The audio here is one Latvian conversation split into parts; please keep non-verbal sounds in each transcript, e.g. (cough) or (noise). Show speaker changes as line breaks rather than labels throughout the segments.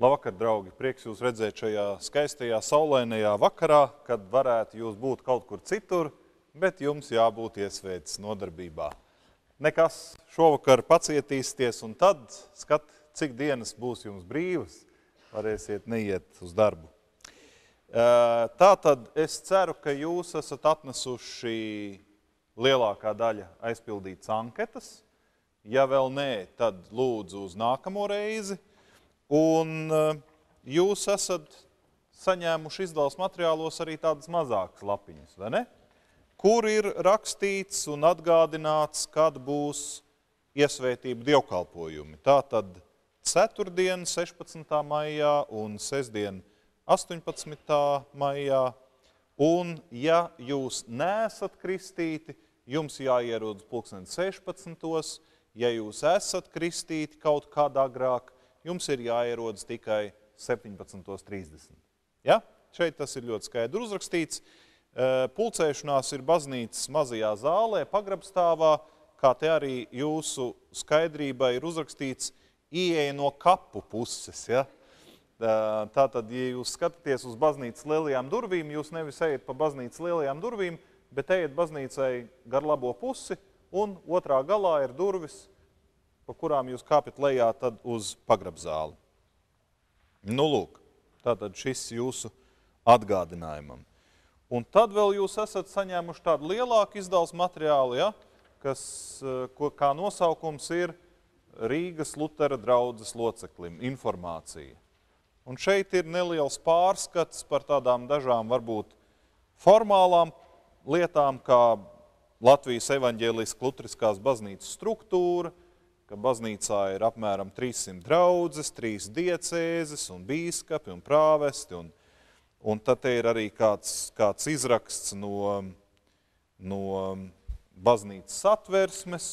Labvakar, draugi! Prieks jūs redzēt šajā skaistajā, saulainajā vakarā, kad varētu jūs būt kaut kur citur, bet jums jābūt iesvētīts nodarbībā. Nekas šovakar pacietīsties, un tad skat, cik dienas būs jums brīvas, varēsiet neiet uz darbu. Tā tad es ceru, ka jūs esat atnesuši lielākā daļa aizpildītas anketas. Ja vēl nē, tad lūdzu uz nākamo reizi – Un eh, jūs esat saņēmuši izdevums materiālos arī tādas mazākas lapiņas, vai ne? Kur ir rakstīts un atgādināts, kad būs iesvētība dievkalpojumi. Tātad ceturtdien, 16. maijā un sestdien, 18. maijā. Un ja jūs nesat kristīti, jums jāierodas pulksten 16. Ja jūs esat kristīti kaut kādā agrāk, jums ir jāierodas tikai 17.30. Ja? Šeit tas ir ļoti skaidri uzrakstīts. Pulcēšanās ir baznīcas mazajā zālē, pagrabstāvā, kā te arī jūsu skaidrībā ir uzrakstīts ieeja no kapu puses. Ja? Tātad, ja jūs skatāties uz baznīcas lielajām durvīm, jūs nevis ejat pa baznīcas lielajām durvīm, bet ejat baznīcai gar labo pusi, un otrā galā ir durvis, pa kurām jūs kāpjat lejā tad uz pagrabzāli. Nu, lūk, tātad šis jūsu atgādinājumam. Un tad vēl jūs esat saņēmuši tādu lielāku izdevums materiālu, ja, kas, eh, ko, kā nosaukums ir Rīgas Lutera draudzes loceklim informācija. Un šeit ir neliels pārskats par tādām dažām varbūt formālām lietām, kā Latvijas evaņģēliskās lutriskās baznīcas struktūra, ka baznīcā ir apmēram 300 draudzes, 3 diecēzes un bīskapi un prāvesti. Un, un tad ir arī kāds, kāds izraksts no, no baznīcas satversmes.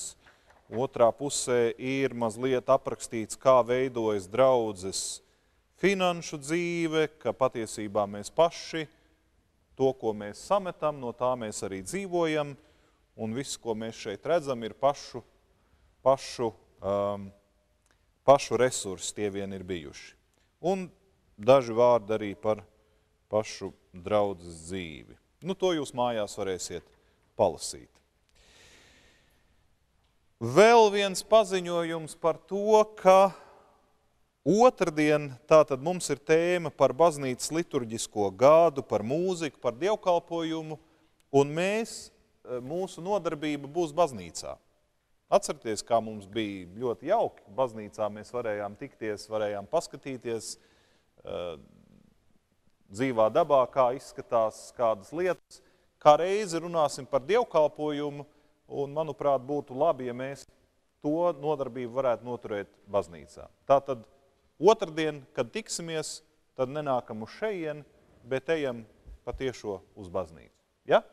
Otrā pusē ir mazliet aprakstīts, kā veidojas draudzes finanšu dzīve, ka patiesībā mēs paši to, ko mēs sametam, no tā mēs arī dzīvojam, un viss, ko mēs šeit redzam, ir pašu, pašu um, pašu resursi tie vien ir bijuši. Un daži vārdi arī par pašu draudzes dzīvi. Nu, to jūs mājās varēsiet palasīt. Vēl viens paziņojums par to, ka otrdien tātad mums ir tēma par baznīcas liturģisko gādu, par mūziku, par dievkalpojumu, un mēs, mūsu nodarbība būs baznīcā. Atcerieties, kā mums bija ļoti jauki. Baznīcā mēs varējām tikties, varējām paskatīties uh, dzīvā dabā, kā izskatās kādas lietas. Kā reizi runāsim par dievkalpojumu, un, manuprāt, būtu labi, ja mēs to nodarbību varētu noturēt baznīcā. Tātad otrdien, kad tiksimies, tad nenākam uz šejienu, bet ejam patiešo uz baznīcu. Ja?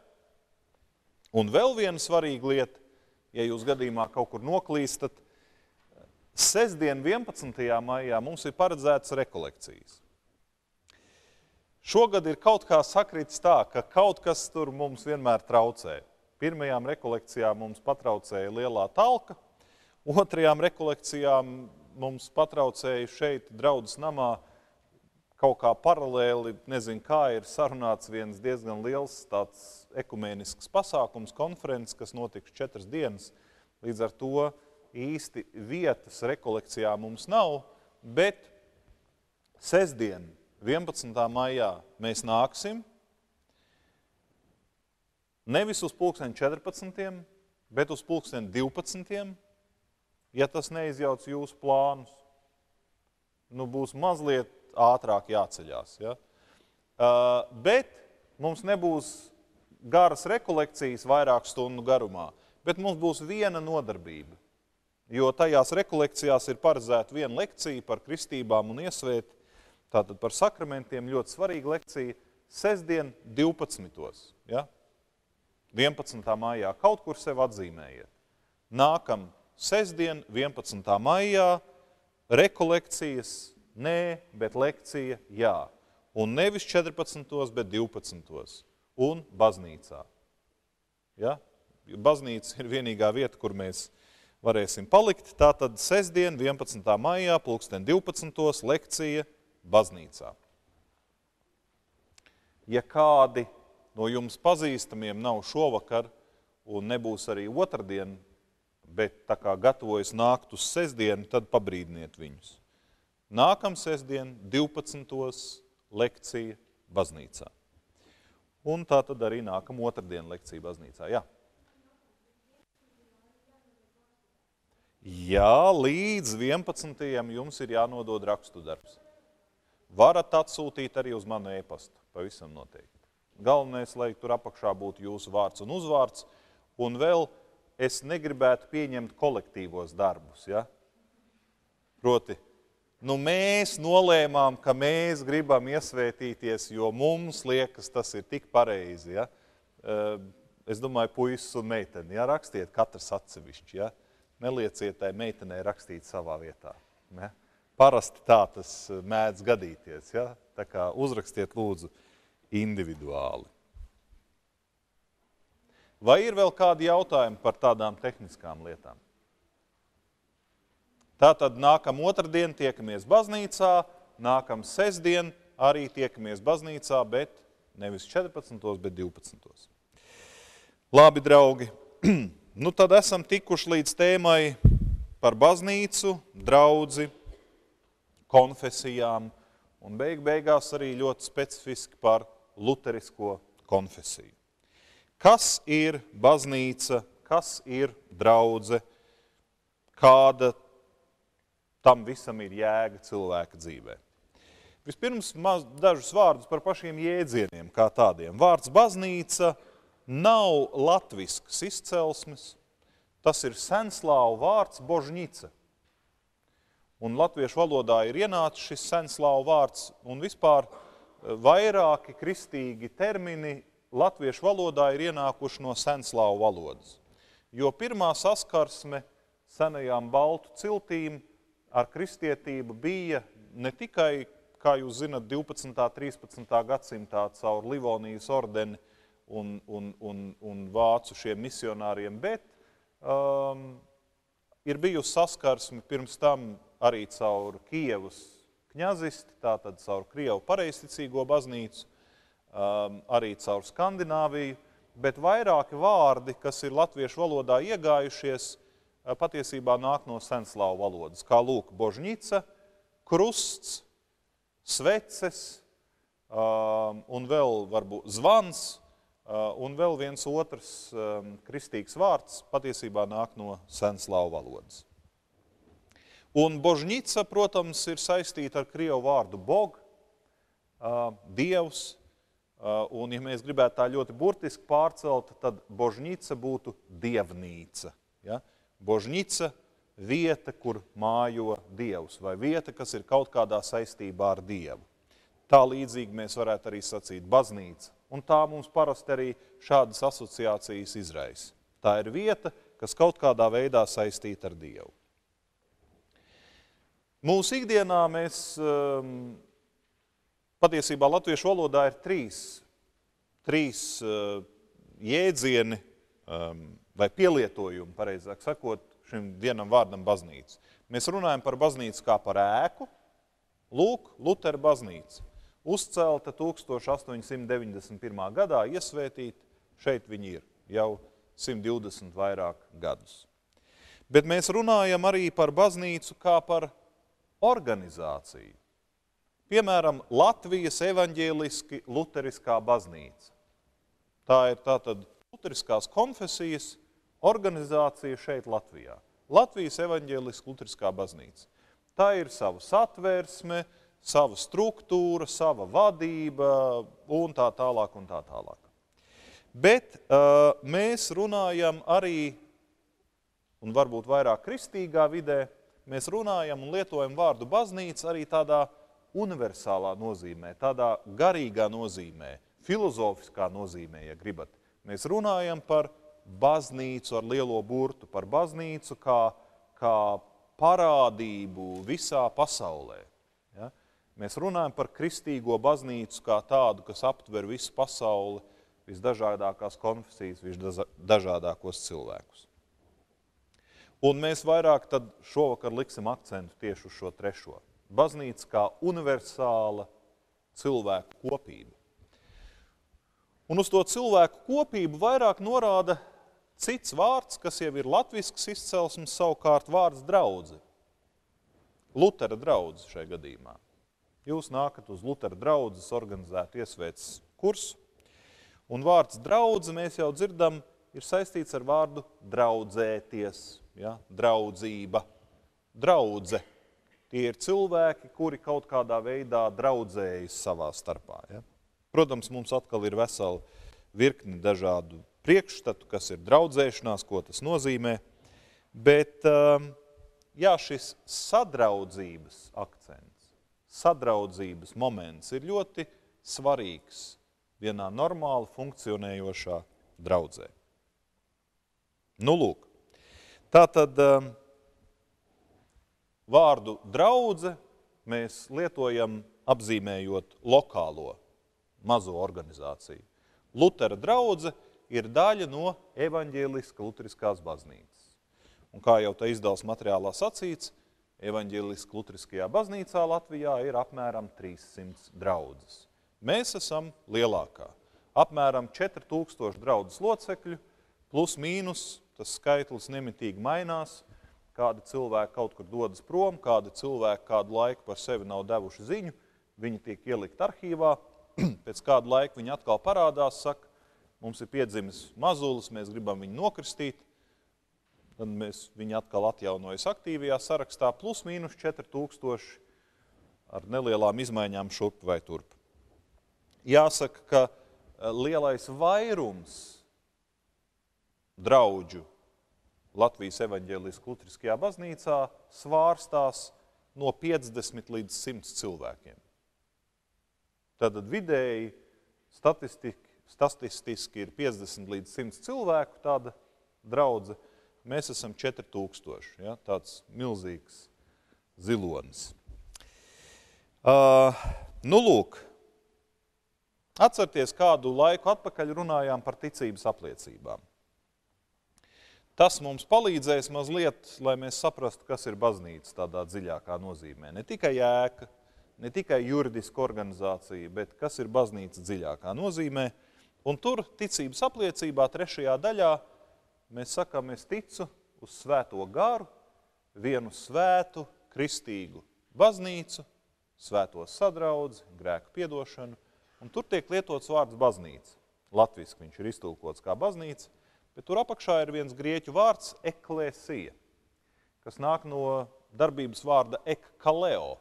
Un vēl viena svarīga lieta, ja jūs gadījumā kaut kur noklīstat, sestdien 11. maijā mums ir paredzētas rekolekcijas. Šogad ir kaut kā sakritis tā, ka kaut kas tur mums vienmēr traucē. Pirmajām rekolekcijām mums patraucēja lielā talka, otrajām rekolekcijām mums patraucēja šeit draudzes namā kaut kā paralēli, nezinu kā, ir sarunāts viens diezgan liels tāds ekumēnisks pasākums, konferences, kas notiks četras dienas. Līdz ar to īsti vietas rekolekcijā mums nav, bet sestdien, 11. maijā, mēs nāksim nevis uz pulksten 14, bet uz pulksten 12, ja tas neizjauc jūsu plānus. Nu, būs mazliet ātrāk jāceļās. Ja? Uh, bet mums nebūs garas rekolekcijas vairāk stundu garumā, bet mums būs viena nodarbība. Jo tajās rekolekcijās ir paredzēta viena lekcija par kristībām un iesvēt, tātad par sakramentiem, ļoti svarīga lekcija, sestdien 12. Ja? 11. maijā kaut kur sev atzīmējiet. Nākam sestdien 11. maijā rekolekcijas nē, bet lekcija jā. Un nevis 14. bet 12 un baznīcā. Ja? Baznīca ir vienīgā vieta, kur mēs varēsim palikt. Tātad sestdien, 11. maijā, pulksten 12. lekcija baznīcā. Ja kādi no jums pazīstamiem nav šovakar un nebūs arī otrdien, bet tā kā gatavojas nākt uz sestdienu, tad pabrīdiniet viņus. Nākamā sestdiena, 12. lekcija baznīcā. Un tā tad arī nākamā otrdiena lekcija baznīcā. Jā. Jā, līdz 11. jums ir jānodod rakstu darbs. Varat atsūtīt arī uz manu e-pastu, pavisam noteikti. Galvenais, lai tur apakšā būtu jūsu vārds un uzvārds, un vēl es negribētu pieņemt kolektīvos darbus. Ja? Proti, nu mēs nolēmām, ka mēs gribam iesvētīties, jo mums liekas, tas ir tik pareizi. Ja? Es domāju, puisis un meiteni, ja? rakstiet katrs atsevišķi. Ja? Nelieciet tai meitenei rakstīt savā vietā. Ne? Parasti tā tas mēdz gadīties. Ja? Tā kā uzrakstiet lūdzu individuāli. Vai ir vēl kādi jautājumi par tādām tehniskām lietām? Tātad nākam otrdien tiekamies baznīcā, nākam sestdien arī tiekamies baznīcā, bet nevis 14. bet 12. Labi, draugi, (clears throat) nu tad esam tikuši līdz tēmai par baznīcu, draudzi, konfesijām un beig beigās arī ļoti specifiski par luterisko konfesiju. Kas ir baznīca, kas ir draudze, kāda tam visam ir jēga cilvēka dzīvē. Vispirms maz, dažus vārdus par pašiem jēdzieniem kā tādiem. Vārds baznīca nav latvisks izcelsmes, tas ir senslāvu vārds božņica. Un latviešu valodā ir ienācis šis senslāvu vārds un vispār eh, vairāki kristīgi termini latviešu valodā ir ienākuši no senslāvu valodas. Jo pirmā saskarsme senajām baltu ciltīm – ar kristietību bija ne tikai, kā jūs zinat, 12. un 13. gadsimtā caur Livonijas ordeni un, un, un, un vācu šiem misionāriem, bet um, ir bijusi saskarsme pirms tam arī caur Kievas kņazisti, tātad caur Krievu pareisticīgo baznīcu, um, arī caur Skandināviju, bet vairāki vārdi, kas ir latviešu valodā iegājušies, patiesībā nāk no senslāvu valodas, kā lūk, božņica, krusts, sveces un vēl varbūt zvans, un vēl viens otrs kristīgs vārds patiesībā nāk no senslāvu valodas. Un božņica, protams, ir saistīta ar krievu vārdu bog, dievs, un ja mēs gribētu tā ļoti burtiski pārcelt, tad božņica būtu dievnīca. Ja? Božņica – vieta, kur mājo Dievs, vai vieta, kas ir kaut kādā saistībā ar Dievu. Tā līdzīgi mēs varētu arī sacīt baznīca, un tā mums parasti arī šādas asociācijas izraisa. Tā ir vieta, kas kaut kādā veidā saistīta ar Dievu. Mūsu ikdienā mēs, um, patiesībā latviešu valodā ir trīs, trīs uh, jēdzieni, um, vai pielietojumu, pareizāk sakot, šim vienam vārdam baznīca. Mēs runājam par baznīcu kā par ēku. Lūk, Lutera baznīca. Uzcelta 1891. gadā, iesvētīta, šeit viņi ir jau 120 vairāk gadus. Bet mēs runājam arī par baznīcu kā par organizāciju. Piemēram, Latvijas evaņģēliski luteriskā baznīca. Tā ir tātad luteriskās konfesijas organizācija šeit Latvijā. Latvijas evaņģēliska lutriskā baznīca. Tā ir sava satvērsme, sava struktūra, sava vadība un tā tālāk un tā tālāk. Bet uh, mēs runājam arī, un varbūt vairāk kristīgā vidē, mēs runājam un lietojam vārdu baznīca arī tādā universālā nozīmē, tādā garīgā nozīmē, filozofiskā nozīmē, ja gribat. Mēs runājam par baznīcu ar lielo burtu, par baznīcu kā, kā parādību visā pasaulē. Ja? Mēs runājam par kristīgo baznīcu kā tādu, kas aptver visu pasauli, visdažādākās konfesijas, visdažādākos cilvēkus. Un mēs vairāk tad šovakar liksim akcentu tieši uz šo trešo baznīca kā universāla cilvēku kopība. Un uz to cilvēku kopību vairāk norāda cits vārds, kas jau ir latvisks izcelsmes, savukārt vārds draudze. Lutera draudze šajā gadījumā. Jūs nākat uz Lutera draudzes organizētu iesvētas kursu, un vārds draudze mēs jau dzirdam ir saistīts ar vārdu draudzēties, ja? draudzība, draudze. Tie ir cilvēki, kuri kaut kādā veidā draudzējas savā starpā. Ja? Protams, mums atkal ir vesela virkni dažādu priekšstatu, kas ir draudzēšanās, ko tas nozīmē. Bet um, jā, šis sadraudzības akcents, sadraudzības moments ir ļoti svarīgs vienā normāli funkcionējošā draudzē. Nu, lūk, tā tad um, vārdu draudze mēs lietojam apzīmējot lokālo mazo organizāciju. Lutera draudze ir daļa no evaņģēliska luteriskās baznīcas. Un kā jau tā izdevās materiālā sacīts, evaņģēliska luteriskajā baznīcā Latvijā ir apmēram 300 draudzes. Mēs esam lielākā. Apmēram 4000 draudzes locekļu, plus mīnus, tas skaitlis nemitīgi mainās. Kādi cilvēki kaut kur dodas prom, kādi cilvēki kādu laiku par sevi nav devuši ziņu, viņi tiek ielikt arhīvā, (clears throat) pēc kāda laika viņi atkal parādās, saka, mums ir piedzimis mazulis, mēs gribam viņu nokristīt, tad mēs viņu atkal atjaunojas aktīvajā sarakstā, plus mīnus 4000 ar nelielām izmaiņām šurp vai turp. Jāsaka, ka eh, lielais vairums draudžu Latvijas evaņģēliskā lutriskajā baznīcā svārstās no 50 līdz 100 cilvēkiem. Tad vidēji statistiski, statistiski ir 50 līdz 100 cilvēku tāda draudze. Mēs esam 4000, ja, tāds milzīgs zilonis. Uh, nu lūk, atcerieties, kādu laiku atpakaļ runājām par ticības apliecībām. Tas mums palīdzēs mazliet, lai mēs saprastu, kas ir baznīca tādā dziļākā nozīmē. Ne tikai jēka, ne tikai juridiska organizācija, bet kas ir baznīca dziļākā nozīmē. Un tur ticības apliecībā trešajā daļā mēs sakām, es ticu uz svēto garu, vienu svētu, kristīgu baznīcu, svēto sadraudzi, grēku piedošanu, un tur tiek lietots vārds baznīca. Latviski viņš ir iztulkots kā baznīca, bet tur apakšā ir viens grieķu vārds eklēsija, kas nāk no darbības vārda ekkaleo,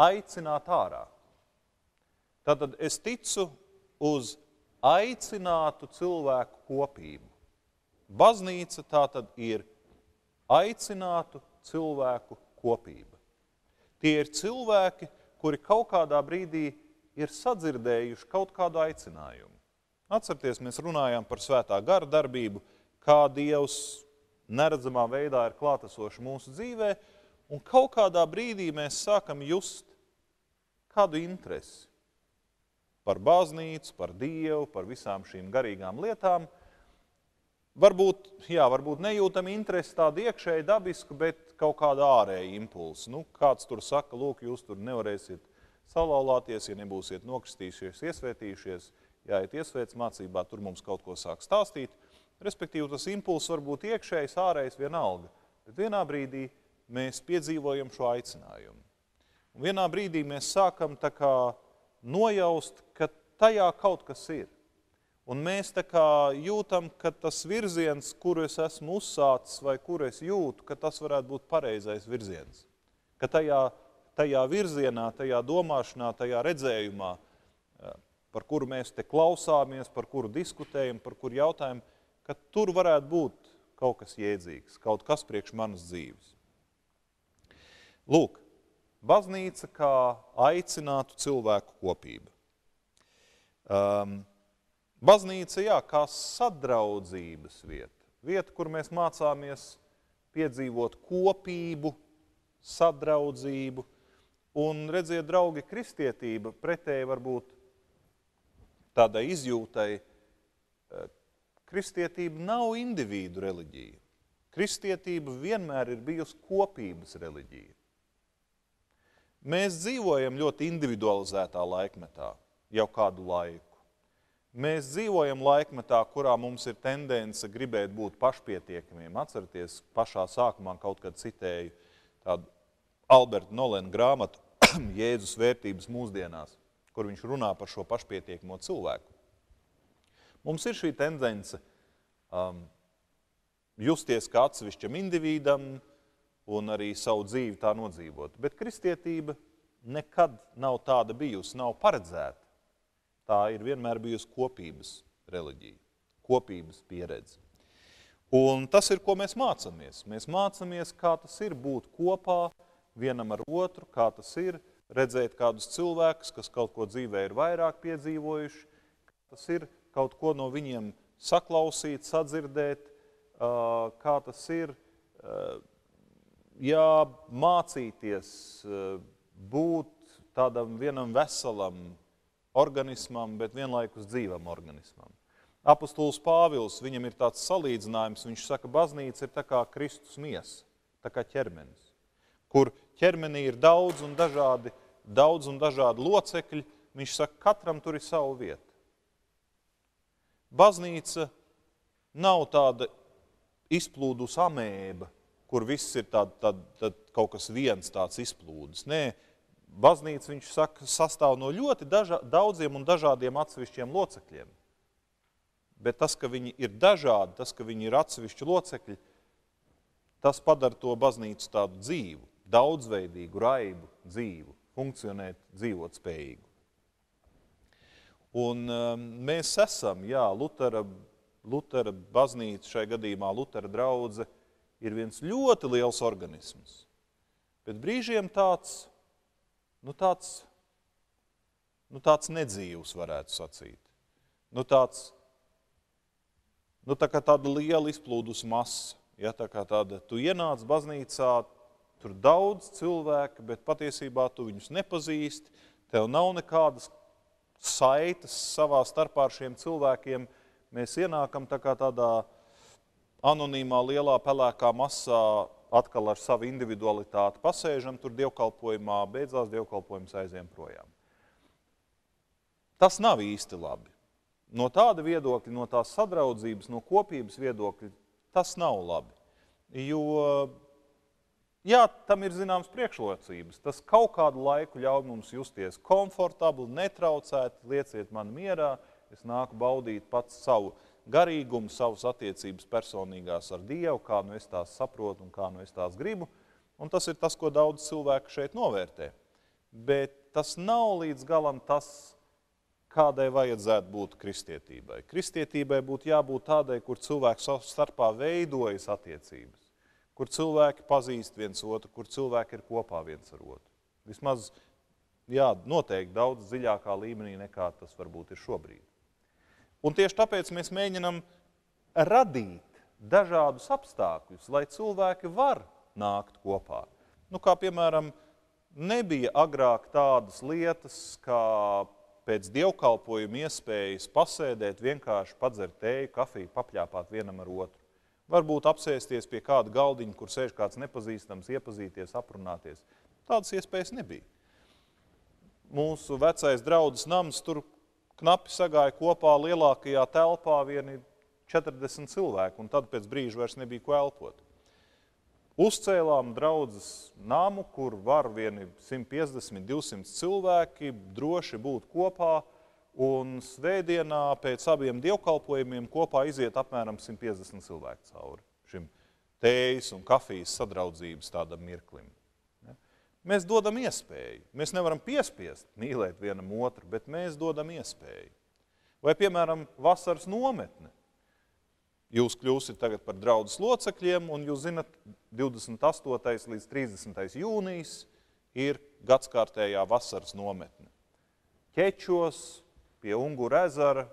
aicināt ārā. Tātad es ticu uz aicinātu cilvēku kopību. Baznīca tā tad ir aicinātu cilvēku kopība. Tie ir cilvēki, kuri kaut kādā brīdī ir sadzirdējuši kaut kādu aicinājumu. Atcerieties, mēs runājām par svētā gara darbību, kā Dievs neredzamā veidā ir klātesoši mūsu dzīvē, un kaut kādā brīdī mēs sākam just kādu interesi par baznīcu, par Dievu, par visām šīm garīgām lietām. Varbūt, jā, varbūt nejūtam interesi tādu iekšēji dabisku, bet kaut kādu ārēju impulsu. Nu, kāds tur saka, lūk, jūs tur nevarēsiet salauzties, ja nebūsiet nokristījušies, iesvētījušies, jāiet iesvētas mācībā, tur mums kaut ko sāk stāstīt. Respektīvi, tas impulss var būt iekšējs, ārējs, vienalga. Bet vienā brīdī mēs piedzīvojam šo aicinājumu. Un vienā brīdī mēs sākam kā nojaust, ka tajā kaut kas ir. Un mēs jūtam, ka tas virziens, kuru es esmu uzsācis vai kuru es jūtu, ka tas varētu būt pareizais virziens. Ka tajā, tajā virzienā, tajā domāšanā, tajā redzējumā, eh, par kuru mēs te klausāmies, par kuru diskutējam, par kuru jautājam, ka tur varētu būt kaut kas jēdzīgs, kaut kas priekš manas dzīves. Lūk, Baznīca kā aicinātu cilvēku kopību. Um, baznīca, jā, kā sadraudzības vieta. Vieta, kur mēs mācāmies piedzīvot kopību, sadraudzību. Un redziet, draugi, kristietība pretēji varbūt tādai izjūtai, eh, kristietība nav individu reliģija. Kristietība vienmēr ir bijusi kopības reliģija. Mēs dzīvojam ļoti individualizētā laikmetā jau kādu laiku. Mēs dzīvojam laikmetā, kurā mums ir tendence gribēt būt pašpietiekamiem. Atcerieties, pašā sākumā kaut kad citēju tādu Alberta Nolena grāmatu (clears throat) Jēzus vērtības mūsdienās, kur viņš runā par šo pašpietiekamo cilvēku. Mums ir šī tendence um, justies kā atsevišķam individam un arī savu dzīvi tā nodzīvot. Bet kristietība nekad nav tāda bijusi, nav paredzēta tā ir vienmēr bijusi kopības reliģija, kopības pieredze. Un tas ir, ko mēs mācāmies. Mēs mācāmies, kā tas ir būt kopā vienam ar otru, kā tas ir redzēt kādus cilvēkus, kas kaut ko dzīvē ir vairāk piedzīvojuši, kā tas ir kaut ko no viņiem saklausīt, sadzirdēt, kā tas ir jā, mācīties būt tādam vienam veselam, organismam, bet vienlaikus dzīvam organismam. Apostols Pāvils, viņam ir tāds salīdzinājums, viņš saka, baznīca ir tā kā Kristus miesa, tā kā ķermenis, kur ķermenī ir daudz un dažādi, daudz un dažādi locekļi, viņš saka, katram tur ir savu vietu. Baznīca nav tāda izplūdus amēba, kur viss ir tād, tād, tād, kaut kas viens tāds izplūdus. Nē, baznīca, viņš saka, sastāv no ļoti daža, daudziem un dažādiem atsevišķiem locekļiem. Bet tas, ka viņi ir dažādi, tas, ka viņi ir atsevišķi locekļi, tas padara to baznīcu tādu dzīvu, daudzveidīgu, raibu dzīvu, funkcionēt, dzīvot spējīgu. Un um, mēs esam, jā, Lutera, Lutera baznīca, šai gadījumā Lutera draudze, ir viens ļoti liels organisms. Bet brīžiem tāds nu, tāds, nu, tāds nedzīvs, varētu sacīt. Nu, tāds, nu, tā kā tāda liela izplūdus masa. Ja, tā kā tāda, tu ienāc baznīcā, tur daudz cilvēku, bet patiesībā tu viņus nepazīsti, tev nav nekādas saites savā starpā ar šiem cilvēkiem. Mēs ienākam tā kā tādā anonīmā lielā pelēkā masā atkal ar savu individualitāti pasēžam tur dievkalpojumā, beidzās dievkalpojums aiziem projām. Tas nav īsti labi. No tāda viedokļa, no tās sadraudzības, no kopības viedokļa, tas nav labi. Jo, jā, tam ir zināms priekšrocības. Tas kaut kādu laiku ļauj mums justies komfortabli, netraucēti, lieciet man mierā, es nāku baudīt pats savu garīgumu, savas attiecības personīgās ar Dievu, kā nu es tās saprotu un kā nu es tās gribu. Un tas ir tas, ko daudz cilvēku šeit novērtē. Bet tas nav līdz galam tas, kādai vajadzētu būt kristietībai. Kristietībai būtu jābūt tādai, kur cilvēki starpā veidojas attiecības, kur cilvēki pazīst viens otru, kur cilvēki ir kopā viens ar otru. Vismaz, jā, noteikti daudz dziļākā līmenī nekā tas varbūt ir šobrīd. Un tieši tāpēc mēs mēģinam radīt dažādus apstākļus, lai cilvēki var nākt kopā. Nu, kā piemēram, nebija agrāk tādas lietas, kā pēc dievkalpojuma iespējas pasēdēt, vienkārši padzert tēju, kafiju, papļāpāt vienam ar otru. Varbūt apsēsties pie kāda galdiņa, kur sēž kāds nepazīstams, iepazīties, aprunāties. Tādas iespējas nebija. Mūsu vecais draudzes nams tur knapi sagāja kopā lielākajā telpā vieni 40 cilvēku, un tad pēc brīža vairs nebija ko elpot. Uzcēlām draudzes namu, kur var vieni 150, 200 cilvēki droši būt kopā, un svētdienā pēc abiem dievkalpojumiem kopā iziet apmēram 150 cilvēku cauri šim tējas un kafijas sadraudzības tādam mirklim. Mēs dodam iespēju. Mēs nevaram piespiest mīlēt vienam otru, bet mēs dodam iespēju. Vai, piemēram, vasaras nometne. Jūs kļūsiet tagad par draudzes locekļiem, un jūs zinat, 28. līdz 30. jūnijas ir gadskārtējā vasaras nometne. Ķečos, pie Ungura ezera,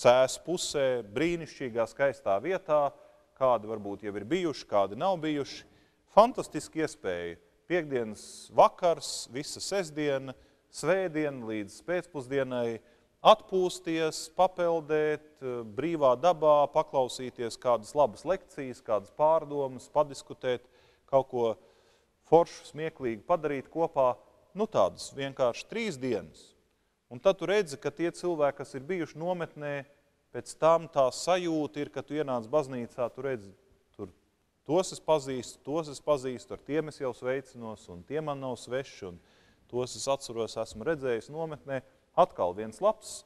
cēs pusē, brīnišķīgā, skaistā vietā, kādi varbūt jau ir bijuši, kādi nav bijuši. Fantastiski iespēja piekdienas vakars, visa sestdiena, svētdiena līdz pēcpusdienai atpūsties, papeldēt, brīvā dabā, paklausīties kādas labas lekcijas, kādas pārdomas, padiskutēt, kaut ko foršu, smieklīgu padarīt kopā. nu, tādas vienkārši trīs dienas. Un tad tu redzi, ka tie cilvēki, kas ir bijuši nometnē, pēc tam tā sajūta ir, ka tu ienāc baznīcā, tu redzi, tos es pazīstu, tos es pazīstu, ar tiem es jau sveicinos, un tie man nav sveši, un tos es atceros, esmu redzējis nometnē. Atkal viens labs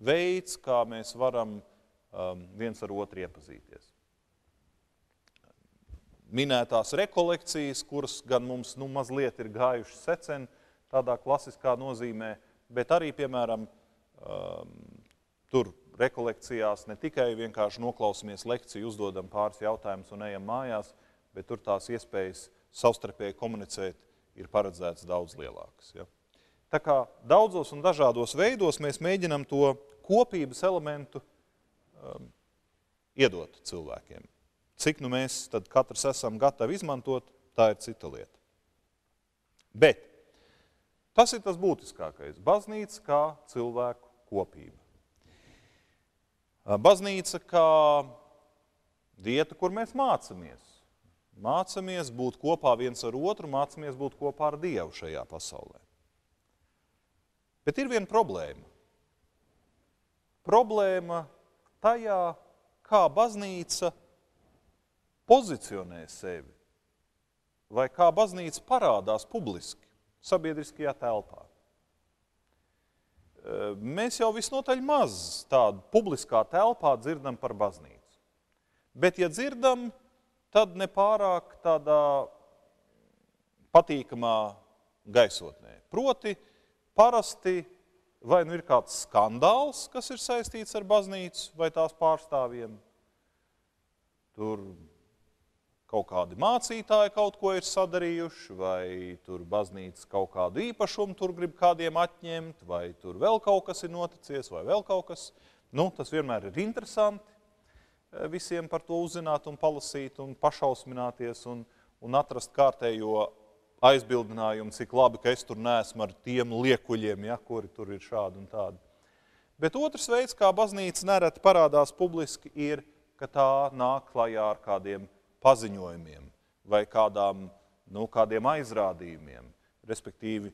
veids, kā mēs varam um, viens ar otru iepazīties minētās rekolekcijas, kuras gan mums nu, mazliet ir gājušas secen tādā klasiskā nozīmē, bet arī, piemēram, um, tur rekolekcijās ne tikai vienkārši noklausamies lekciju, uzdodam pāris jautājumus un ejam mājās, bet tur tās iespējas savstarpēji komunicēt ir paredzētas daudz lielākas. Ja? Tā kā daudzos un dažādos veidos mēs mēģinam to kopības elementu um, iedot cilvēkiem. Cik nu mēs tad katrs esam gatavi izmantot, tā ir cita lieta. Bet tas ir tas būtiskākais. Baznīca kā cilvēku kopība. Baznīca kā vieta, kur mēs mācamies. Mācamies būt kopā viens ar otru, mācamies būt kopā ar Dievu šajā pasaulē. Bet ir viena problēma. Problēma tajā, kā baznīca pozicionē sevi, vai kā baznīca parādās publiski, sabiedriskajā telpā. Mēs jau visnotaļ maz tādu publiskā telpā dzirdam par baznīcu. Bet, ja dzirdam, tad nepārāk tādā patīkamā gaisotnē. Proti, parasti vai nu ir kāds skandāls, kas ir saistīts ar baznīcu vai tās pārstāvjiem, tur kaut kādi mācītāji kaut ko ir sadarījuši, vai tur baznīca kaut kādu īpašumu tur grib kādiem atņemt, vai tur vēl kaut kas ir noticies, vai vēl kaut kas. Nu, tas vienmēr ir interesanti eh, visiem par to uzzināt un palasīt un pašausmināties un, un atrast kārtējo aizbildinājumu, cik labi, ka es tur neesmu ar tiem liekuļiem, ja, kuri tur ir šādi un tādi. Bet otrs veids, kā baznīca nereti parādās publiski, ir, ka tā nāk klajā ar kādiem paziņojumiem vai kādām, nu, kādiem aizrādījumiem. Respektīvi,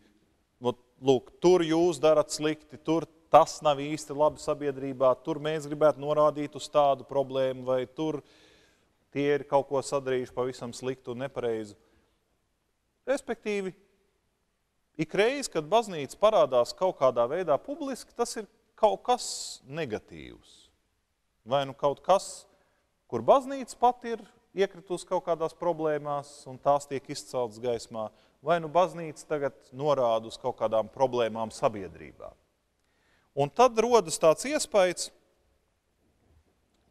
nu, lūk, tur jūs darat slikti, tur tas nav īsti labi sabiedrībā, tur mēs gribētu norādīt uz tādu problēmu, vai tur tie ir kaut ko sadarījuši pavisam sliktu un nepareizu. Respektīvi, ikreiz, kad baznīca parādās kaut kādā veidā publiski, tas ir kaut kas negatīvs. Vai nu kaut kas, kur baznīca pat ir iekritusi kaut kādās problēmās, un tās tiek izceltas gaismā, vai nu baznīca tagad norāda uz kaut kādām problēmām sabiedrībā. Un tad rodas tāds iespējas,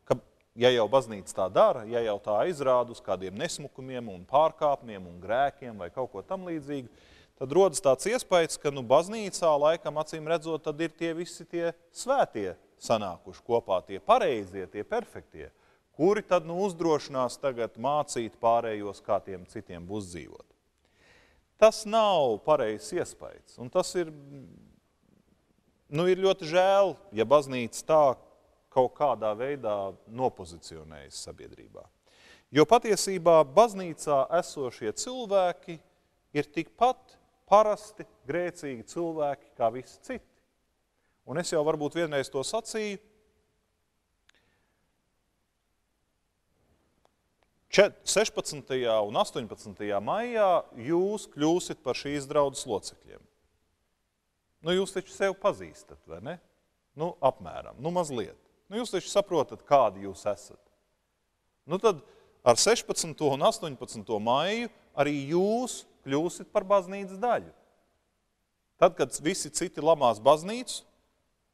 ka, ja jau baznīca tā dara, ja jau tā izrāda uz kādiem nesmukumiem un pārkāpumiem un grēkiem vai kaut ko tam līdzīgu, tad rodas tāds iespējas, ka nu, baznīcā laikam acīm redzot, tad ir tie visi tie svētie sanākuši kopā, tie pareizie, tie perfektie kuri tad nu uzdrošinās tagad mācīt pārējos, kā tiem citiem būs dzīvot. Tas nav pareizs iespējas, un tas ir, nu, ir ļoti žēl, ja baznīca tā kaut kādā veidā nopozicionējas sabiedrībā. Jo patiesībā baznīcā esošie cilvēki ir tikpat parasti grēcīgi cilvēki kā visi citi. Un es jau varbūt vienreiz to sacīju, 16. un 18. maijā jūs kļūsiet par šīs draudzes locekļiem. Nu, jūs taču sevi pazīstat, vai ne? Nu, apmēram, nu mazliet. Nu, jūs taču saprotat, kādi jūs esat. Nu, tad ar 16. un 18. maiju arī jūs kļūsiet par baznīcas daļu. Tad, kad visi citi lamās baznīcu,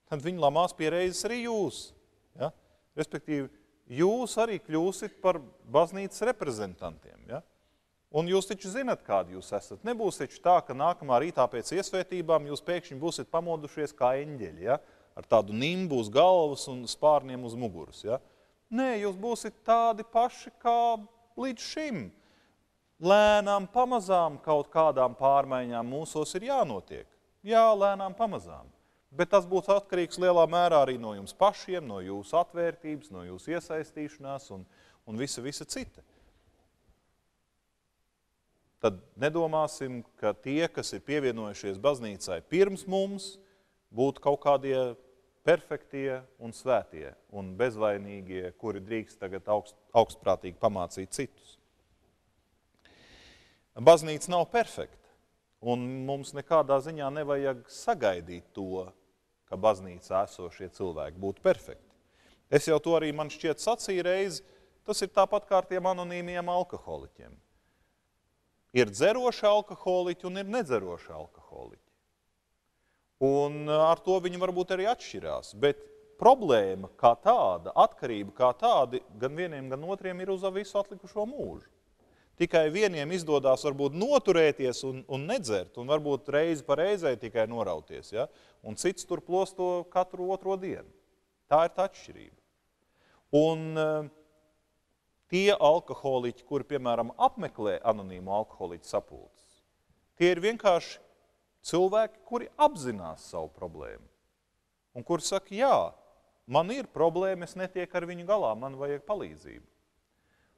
tad viņi lamās pie reizes arī jūs. Ja? Respektīvi, jūs arī kļūsit par baznīcas reprezentantiem. Ja? Un jūs taču zinat, kādi jūs esat. Nebūs taču tā, ka nākamā rītā pēc iesvētībām jūs pēkšņi būsiet pamodušies kā eņģeļi, ja? ar tādu nimbu uz galvas un spārniem uz muguras. Ja? Nē, jūs būsiet tādi paši kā līdz šim. Lēnām, pamazām kaut kādām pārmaiņām mūsos ir jānotiek. Jā, lēnām, pamazām. Bet tas būs atkarīgs lielā mērā arī no jums pašiem, no jūsu atvērtības, no jūsu iesaistīšanās un, un visa, visa cita. tad nedomāsim, ka tie, kas ir pievienojušies baznīcai pirms mums, būtu kaut kādie perfektie un svētie un bezvainīgie, kuri drīkst tagad augst, augstprātīgi pamācīt citus. Baznīca nav perfekta, un mums nekādā ziņā nevajag sagaidīt to, ka baznīcā esošie cilvēki būtu perfekti. Es jau to arī man šķiet sacīju reizi, tas ir tāpat kā ar tiem anonīmiem alkoholiķiem. Ir dzeroši alkoholiķi un ir nedzeroši alkoholiķi. Un uh, ar to viņi varbūt arī atšķirās. Bet problēma kā tāda, atkarība kā tāda, gan vieniem, gan otriem ir uz visu atlikušo mūžu. Tikai vieniem izdodas varbūt noturēties un, un nedzert, un varbūt reizi pa reizei tikai norauties. Ja? Un cits tur plosto katru otro dienu. Tā ir tā atšķirība. Un uh, tie alkoholiķi, kuri, piemēram, apmeklē anonīmu alkoholiķu sapulces, tie ir vienkārši cilvēki, kuri apzinās savu problēmu. Un kuri saka, jā, man ir problēma, es netieku ar viņu galā, man vajag palīdzību.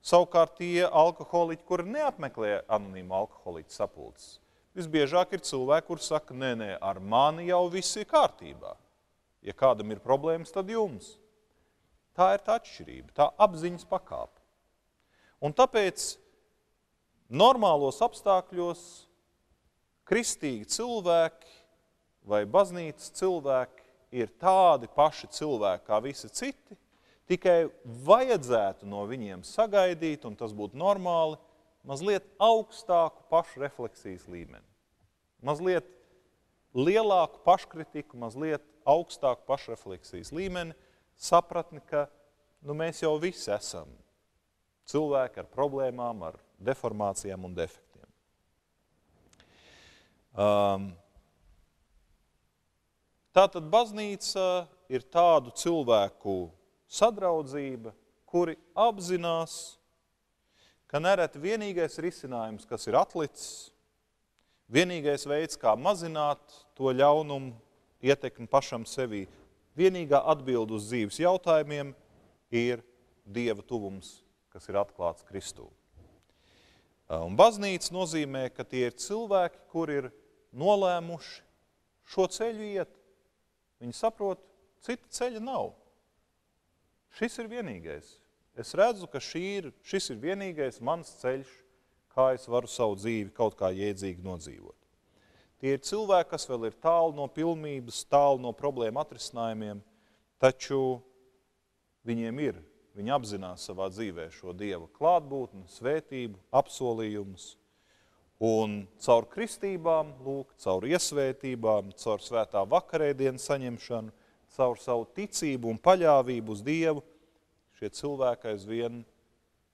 Savukārt tie alkoholiķi, kuri neapmeklē anonīmu alkoholiķu sapulces, visbiežāk ir cilvēki, kuri saka, nē, nē, ar mani jau viss ir kārtībā. Ja kādam ir problēmas, tad jums. Tā ir tā atšķirība, tā apziņas pakāpe. Un tāpēc normālos apstākļos kristīgi cilvēki vai baznīcas cilvēki ir tādi paši cilvēki kā visi citi, tikai vajadzētu no viņiem sagaidīt, un tas būtu normāli, mazliet augstāku pašrefleksijas līmeni. Mazliet lielāku paškritiku, mazliet augstāku pašrefleksijas līmeni, sapratni, ka nu, mēs jau visi esam cilvēki ar problēmām, ar deformācijām un defektiem. Um, tātad baznīca ir tādu cilvēku sadraudzība, kuri apzinās, ka nereti vienīgais risinājums, kas ir atlicis, vienīgais veids, kā mazināt to ļaunumu ietekmi pašam sevī, vienīgā atbild uz dzīves jautājumiem ir Dieva tuvums, kas ir atklāts Kristū. Un baznīca nozīmē, ka tie ir cilvēki, kur ir nolēmuši šo ceļu iet. Viņi saprot, cita ceļa nav. Šis ir vienīgais. Es redzu, ka ir, šis ir vienīgais mans ceļš, kā es varu savu dzīvi kaut kā jēdzīgi nodzīvot. Tie ir cilvēki, kas vēl ir tālu no pilnības, tālu no problēmu atrisinājumiem, taču viņiem ir, viņi apzinās savā dzīvē šo Dieva klātbūtni, svētību, apsolījumus, Un caur kristībām, lūk, caur iesvētībām, caur svētā vakarēdienas saņemšanu, caur savu ticību un paļāvību uz Dievu, šie cilvēki aizvien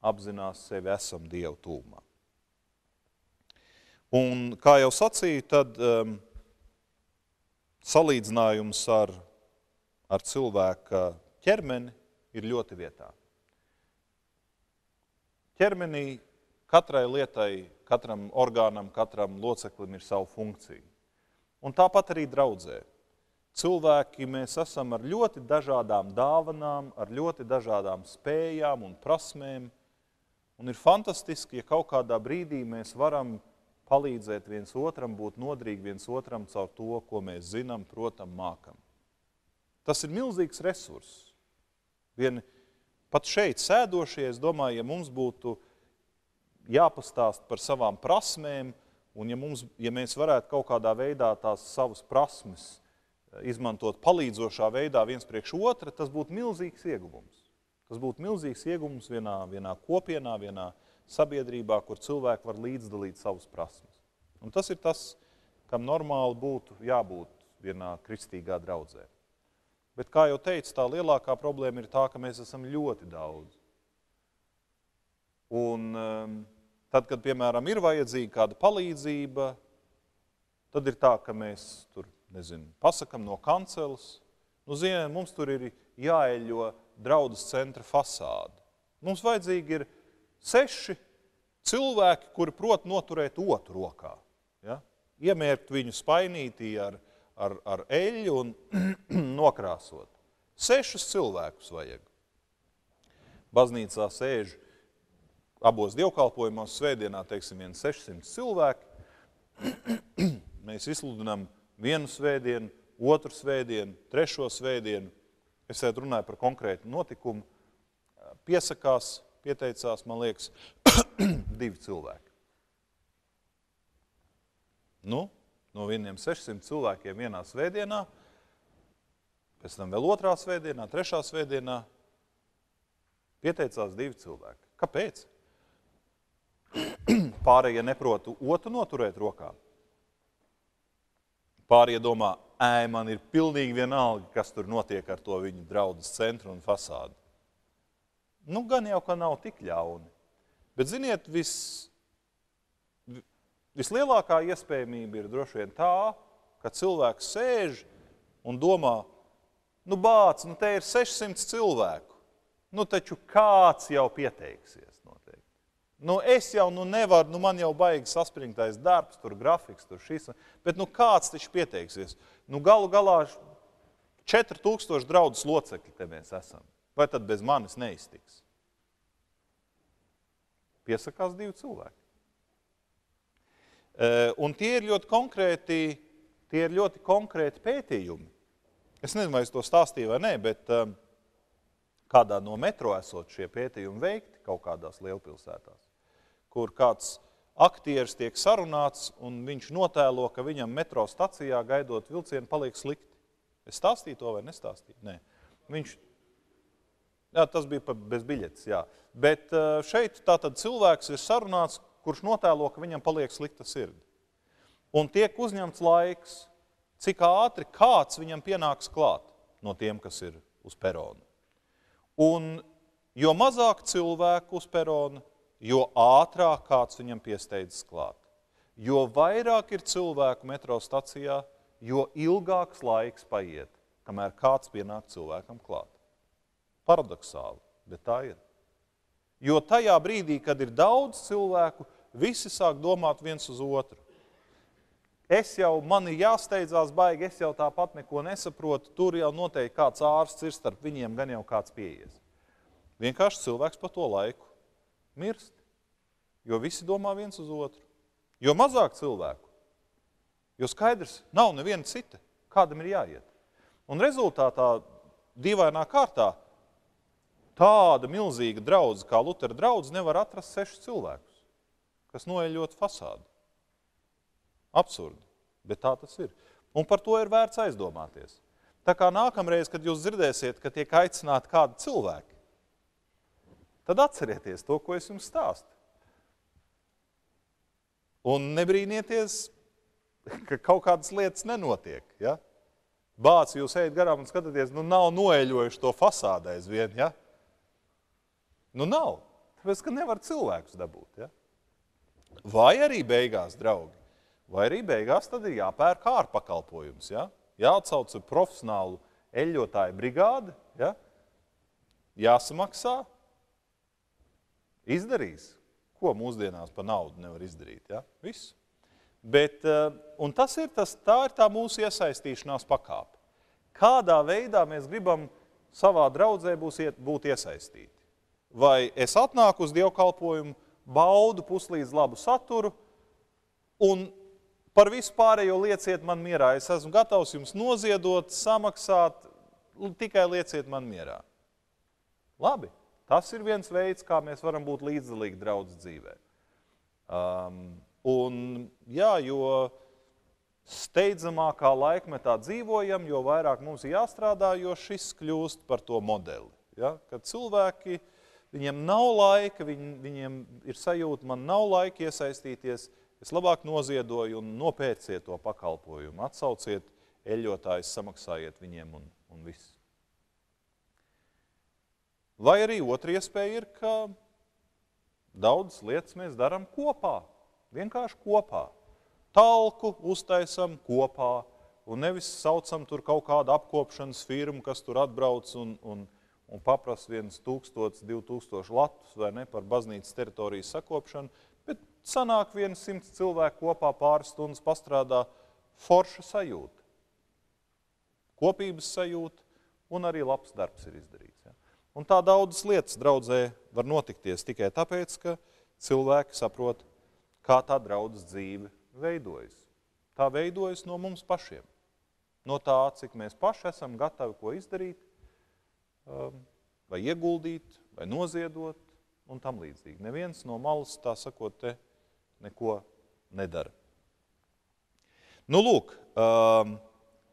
apzinās sevi esam Dievu tūmā. Un, kā jau sacīju, tad um, salīdzinājums ar, ar cilvēka ķermeni ir ļoti vietā. Ķermenī katrai lietai katram orgānam, katram loceklim ir sava funkcija. Un tāpat arī draudzē. Cilvēki mēs esam ar ļoti dažādām dāvanām, ar ļoti dažādām spējām un prasmēm. Un ir fantastiski, ja kaut kādā brīdī mēs varam palīdzēt viens otram, būt nodrīgi viens otram caur to, ko mēs zinām, protam, mākam. Tas ir milzīgs resurss. Vien pat šeit sēdošie, es domāju, ja mums būtu jāpastāst par savām prasmēm, un ja, mums, ja mēs varētu kaut kādā veidā tās savas prasmes izmantot palīdzošā veidā viens priekš otra, tas būtu milzīgs ieguvums. Tas būtu milzīgs ieguvums vienā, vienā kopienā, vienā sabiedrībā, kur cilvēki var līdzdalīt savas prasmes. Un tas ir tas, kam normāli būtu jābūt vienā kristīgā draudzē. Bet, kā jau teicu, tā lielākā problēma ir tā, ka mēs esam ļoti daudz. Un um, Tad, kad, piemēram, ir vajadzīga kāda palīdzība, tad ir tā, ka mēs tur, nezinu, pasakam no kanceles, nu, ziniet, mums tur ir jāeļo draudzes centra fasāde. Mums vajadzīgi ir seši cilvēki, kuri prot noturēt otru rokā. Ja? Iemērkt viņu spainītī ar, ar, ar eļu un (clears throat) nokrāsot. Sešus cilvēkus vajag. Baznīcā sēž abos dievkalpojumos svētdienā, teiksim, vien 600 cilvēki. (clears throat) Mēs izsludinām vienu svētdienu, otru svētdienu, trešo svētdienu. Es šeit runāju par konkrētu notikumu. Piesakās, pieteicās, man liekas, (clears throat) divi cilvēki. Nu, no vieniem 600 cilvēkiem vienā svētdienā, pēc tam vēl otrā svētdienā, trešā svētdienā pieteicās divi cilvēki. Kāpēc? (clears throat) Pārējie neprotu otru noturēt rokā. Pārējie domā, ē, man ir pilnīgi vienalga, kas tur notiek ar to viņu draudzes centru un fasādu. Nu, gan jau, ka nav tik ļauni. Bet, ziniet, viss Vislielākā iespējamība ir droši vien tā, ka cilvēks sēž un domā, nu bāc, nu te ir 600 cilvēku, nu taču kāds jau pieteiksies. Nu es jau nu nevaru, nu man jau baigi saspringtais darbs, tur grafiks, tur šis, bet nu kāds taču pieteiksies. Nu galu galā 4000 draudzes locekļi te mēs esam. Vai tad bez manis neiztiks? Piesakās divi cilvēki. Eh, un tie ir ļoti konkrēti, tie ir ļoti konkrēti pētījumi. Es nezinu, vai es to stāstīju vai nē, bet eh, kādā no metro esot šie pētījumi veikti kaut kādās lielpilsētās, kur kāds aktieris tiek sarunāts un viņš notēlo, ka viņam metro stacijā gaidot vilcienu paliek slikti. Es stāstīju to vai nestāstīju? Nē. Viņš, jā, tas bija bez biļetes, jā. Bet šeit tātad cilvēks ir sarunāts, kurš notēlo, ka viņam paliek slikta sirdi. Un tiek uzņemts laiks, cik ātri kāds viņam pienāks klāt no tiem, kas ir uz perona. Un jo mazāk cilvēku uz perona, jo ātrāk kāds viņam piesteidzas klāt. Jo vairāk ir cilvēku metro stacijā, jo ilgāks laiks paiet, kamēr kāds pienāk cilvēkam klāt. Paradoxāli, bet tā ir. Jo tajā brīdī, kad ir daudz cilvēku, Visi sāk domāt viens uz otru. Es jau, man ir jāsteidzās baigi, es jau tāpat neko nesaprotu, tur jau noteikti kāds ārsts ir starp viņiem, gan jau kāds pieies. Vienkārši cilvēks pa to laiku mirst, jo visi domā viens uz otru. Jo mazāk cilvēku, jo skaidrs, nav neviena cita, kādam ir jāiet. Un rezultātā dīvainā kārtā tāda milzīga draudze kā Lutera draudze nevar atrast sešus cilvēkus kas noeļot fasādu. Absurdi, bet tā tas ir. Un par to ir vērts aizdomāties. Tā kā nākamreiz, kad jūs dzirdēsiet, ka tiek aicināti kādi cilvēki, tad atcerieties to, ko es jums stāstu. Un nebrīnieties, ka kaut kādas lietas nenotiek. Ja? Bāc, jūs ejat garām un skatāties, nu nav noeļojuši to fasādu aizvien. Ja? Nu nav, tāpēc, ka nevar cilvēkus dabūt. Ja? Vai arī beigās, draugi, vai arī beigās tad ir jāpērk ārpakalpojums. Ja? Jāatsauc profesionālu eļļotāju brigādi, ja? jāsamaksā, izdarīs. Ko mūsdienās pa naudu nevar izdarīt? Ja? Visu. Bet, eh, un tas ir tas, tā ir tā mūsu iesaistīšanās pakāpe. Kādā veidā mēs gribam savā draudzē būs, būt iesaistīti? Vai es atnāku uz dievkalpojumu, baudu puslīdz labu saturu un par visu pārējo lieciet man mierā. Es esmu gatavs jums noziedot, samaksāt, tikai lieciet man mierā. Labi, tas ir viens veids, kā mēs varam būt līdzdalīgi draudz dzīvē. Um, un jā, jo steidzamākā laikmetā dzīvojam, jo vairāk mums ir jāstrādā, jo šis kļūst par to modeli. Ja? Kad cilvēki Viņiem nav laika, viņ, viņiem ir sajūta, man nav laika iesaistīties, es labāk noziedoju un nopērciet to pakalpojumu, atsauciet eļļotājus, samaksājiet viņiem un, un viss. Vai arī otra iespēja ir, ka daudzas lietas mēs darām kopā, vienkārši kopā. Talku uztaisam kopā un nevis saucam tur kaut kādu apkopšanas firmu, kas tur atbrauc un, un un paprasa viens tūkstots, divi tūkstoši latus vai ne par baznīcas teritorijas sakopšanu, bet sanāk viens simts cilvēku kopā pāris stundas pastrādā forša sajūta. Kopības sajūta un arī labs darbs ir izdarīts. Un tā daudzas lietas draudzē var notikties tikai tāpēc, ka cilvēki saprot, kā tā draudzes dzīve veidojas. Tā veidojas no mums pašiem. No tā, cik mēs paši esam gatavi ko izdarīt, um, vai ieguldīt, vai noziedot, un tam līdzīgi. Neviens no malas, tā sakot, te neko nedara. Nu, lūk, um,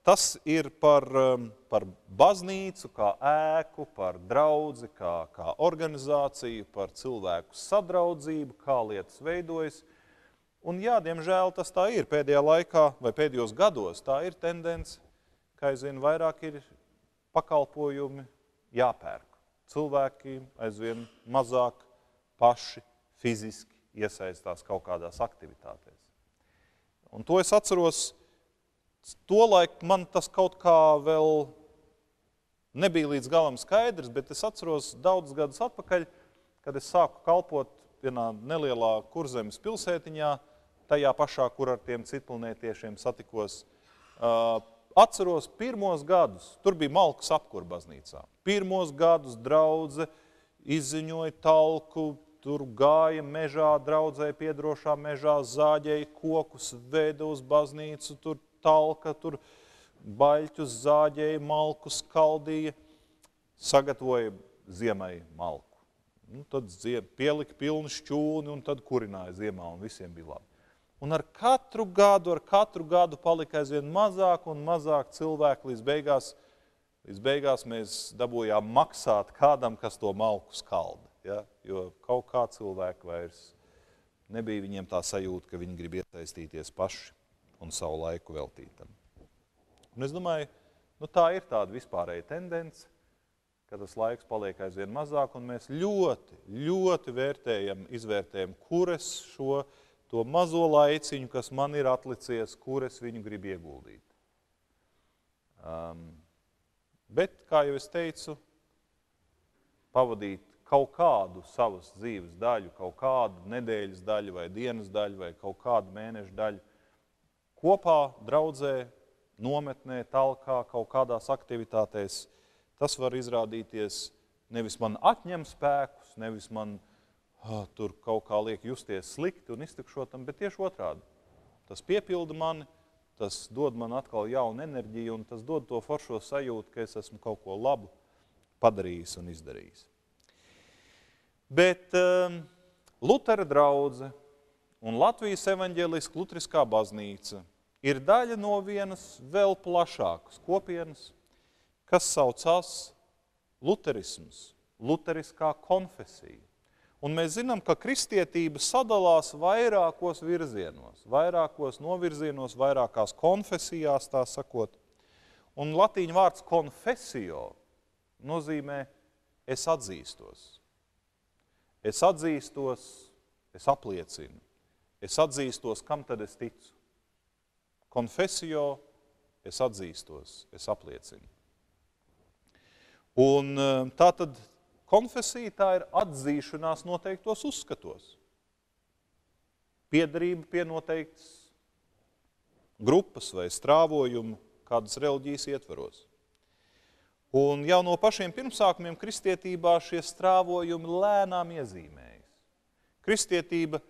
tas ir par, um, par baznīcu, kā ēku, par draugu, kā, kā organizāciju, par cilvēku sadraudzību, kā lietas veidojas. Un, jā, diemžēl tas tā ir pēdējā laikā vai pēdējos gados. Tā ir tendence, ka aizvien vairāk ir pakalpojumi jāpērk. Cilvēki aizvien mazāk paši fiziski iesaistās kaut kādās aktivitātēs. Un to es atceros, tolaik man tas kaut kā vēl nebija līdz galam skaidrs, bet es atceros daudzus gadus atpakaļ, kad es sāku kalpot vienā nelielā kurzemes pilsētiņā, tajā pašā, kur ar tiem citplanētiešiem satikos. Atceros pirmos gadus, tur bija malkas apkur baznīcā. Pirmos gadus draudze izziņoja talku, tur gāja mežā, draudzēja piedrošā mežā, zāģēja kokus, veda uz baznīcu, tur talka, tur baļķus zāģēja, malku skaldīja, sagatavoja ziemai malku. Nu, tad pielika pilnu šķūni un tad kurināja ziemā un visiem bija labi. Un ar katru gadu, ar katru gadu palika aizvien mazāk un mazāk cilvēku, līdz beigās, līdz beigās mēs dabūjām maksāt kādam, kas to malku skalda. Ja? Jo kaut kā cilvēki vairs nebija viņiem tā sajūta, ka viņi grib iesaistīties paši un savu laiku veltītam. Un es domāju, nu tā ir tāda vispārēja tendence, ka tas laiks paliek aizvien mazāk, un mēs ļoti, ļoti vērtējam, izvērtējam, kur es šo to mazo laiciņu, kas man ir atlicies, kur es viņu gribu ieguldīt. Um, bet, kā jau es teicu, pavadīt kaut kādu savas dzīves daļu, kaut kādu nedēļas daļu vai dienas daļu vai kaut kādu mēnešu daļu kopā, draudzē, nometnē, talkā, kaut kādās aktivitātēs, tas var izrādīties nevis man atņem spēkus, nevis man oh, tur kaut kā liek justies slikti un iztukšotam, bet tieši otrādi. Tas piepilda mani, tas dod man atkal jaunu enerģiju un tas dod to foršo sajūtu, ka es esmu kaut ko labu padarījis un izdarījis. Bet um, Lutera draudze un Latvijas evaņģēliska lutriskā baznīca ir daļa no vienas vēl plašākas kopienas, kas saucās luterisms, luteriskā konfesija. Un mēs zinām, ka kristietība sadalās vairākos virzienos, vairākos novirzienos, vairākās konfesijās, tā sakot. Un latīņu vārds confesio nozīmē es atzīstos. Es atzīstos, es apliecinu. Es atzīstos, kam tad es ticu. Confesio, es atzīstos, es apliecinu. Un eh, tā tad Konfesija tā ir atzīšanās noteiktos uzskatos. Piedarība pie noteiktas grupas vai strāvojumu kādas reliģijas ietvaros. Un jau no pašiem pirmsākumiem kristietībā šie strāvojumi lēnām iezīmējas. Kristietība,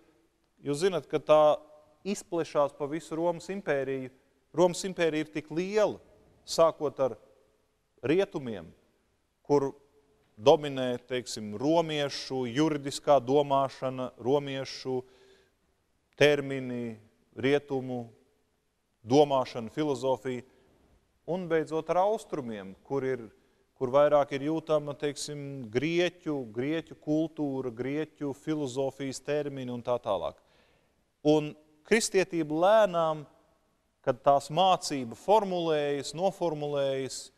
jūs zinat, ka tā izplešās pa visu Romas impēriju. Romas impērija ir tik liela, sākot ar rietumiem, kur dominē teiksim, romiešu juridiskā domāšana, romiešu termini, rietumu domāšana, filozofija, un beidzot ar austrumiem, kur, ir, kur vairāk ir jūtama teiksim, grieķu, grieķu kultūra, grieķu filozofijas termini un tā tālāk. Un kristietība lēnām, kad tās mācība formulējas, noformulējas,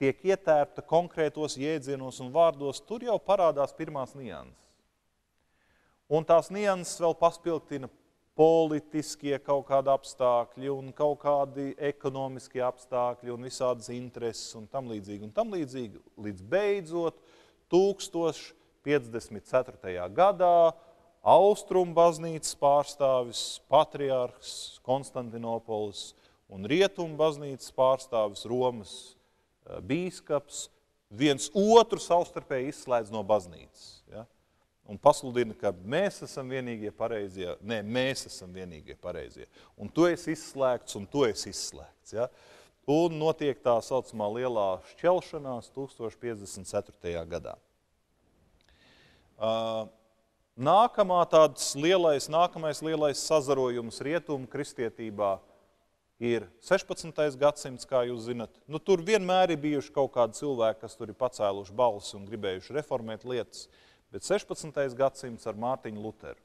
tiek ietērpta konkrētos jēdzienos un vārdos, tur jau parādās pirmās nianses. Un tās nianses vēl paspilgtina politiskie kaut kādi apstākļi un kaut kādi ekonomiskie apstākļi un visādas intereses un tam līdzīgi. Un tam līdzīgi līdz beidzot 1054. gadā Austrum baznīcas pārstāvis, patriārhs Konstantinopolis un Rietum baznīcas pārstāvis Romas bīskaps viens otru savstarpēji izslēdz no baznīcas. Ja? un pasludina, ka mēs esam vienīgie pareizie. Nē, mēs esam vienīgie pareizie. Un tu esi izslēgts, un tu esi izslēgts. Ja? Un notiek tā saucamā lielā šķelšanās 1054. gadā. Uh, nākamā tāds lielais, nākamais lielais sazarojums rietumu kristietībā ir 16. gadsimts, kā jūs zinat. Nu, tur vienmēr ir bijuši kaut kādi cilvēki, kas tur ir pacēluši balsi un gribējuši reformēt lietas, bet 16. gadsimts ar Mārtiņu Luteru.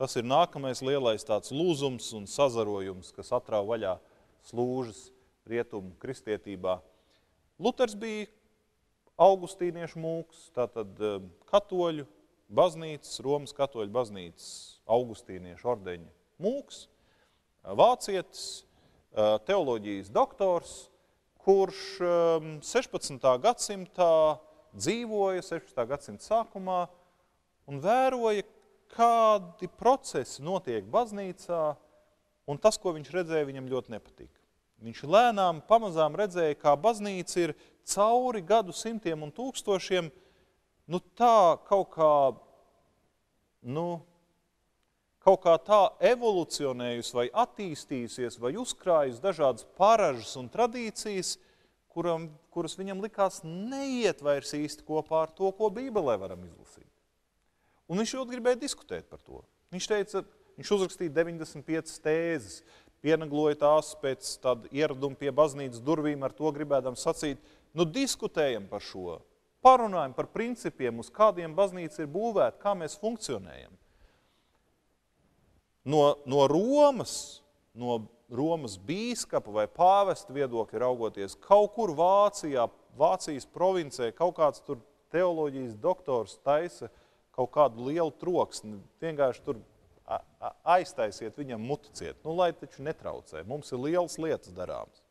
Tas ir nākamais lielais tāds lūzums un sazarojums, kas atrāva vaļā slūžas rietumu kristietībā. Luters bija augustīniešu mūks, tātad eh, katoļu baznīcas, Romas katoļu baznīcas augustīniešu ordeņa mūks, vācietis, teoloģijas doktors, kurš 16. gadsimtā dzīvoja 16. gadsimta sākumā un vēroja, kādi procesi notiek baznīcā, un tas, ko viņš redzēja, viņam ļoti nepatika. Viņš lēnām, pamazām redzēja, kā baznīca ir cauri gadu simtiem un tūkstošiem, nu tā kaut kā, nu, kaut kā tā evolucionējusi vai attīstījusies vai uzkrājusi dažādas paražas un tradīcijas, kuram, kuras viņam likās neiet vairs īsti kopā ar to, ko Bībelē varam izlasīt. Un viņš ļoti gribēja diskutēt par to. Viņš teica, viņš uzrakstīja 95 tēzes, pienagloja tās pēc tāda ieraduma pie baznīcas durvīm, ar to gribēdam sacīt, nu diskutējam par šo, parunājam par principiem, uz kādiem baznīca ir būvēta, kā mēs funkcionējam no, no Romas, no Romas bīskapa vai pāvesta viedokļa raugoties, kaut kur Vācijā, Vācijas provincē, kaut kāds tur teoloģijas doktors taisa kaut kādu lielu troksni, vienkārši tur aiztaisiet viņam muticiet, nu, lai taču netraucē. Mums ir lielas lietas darāmas.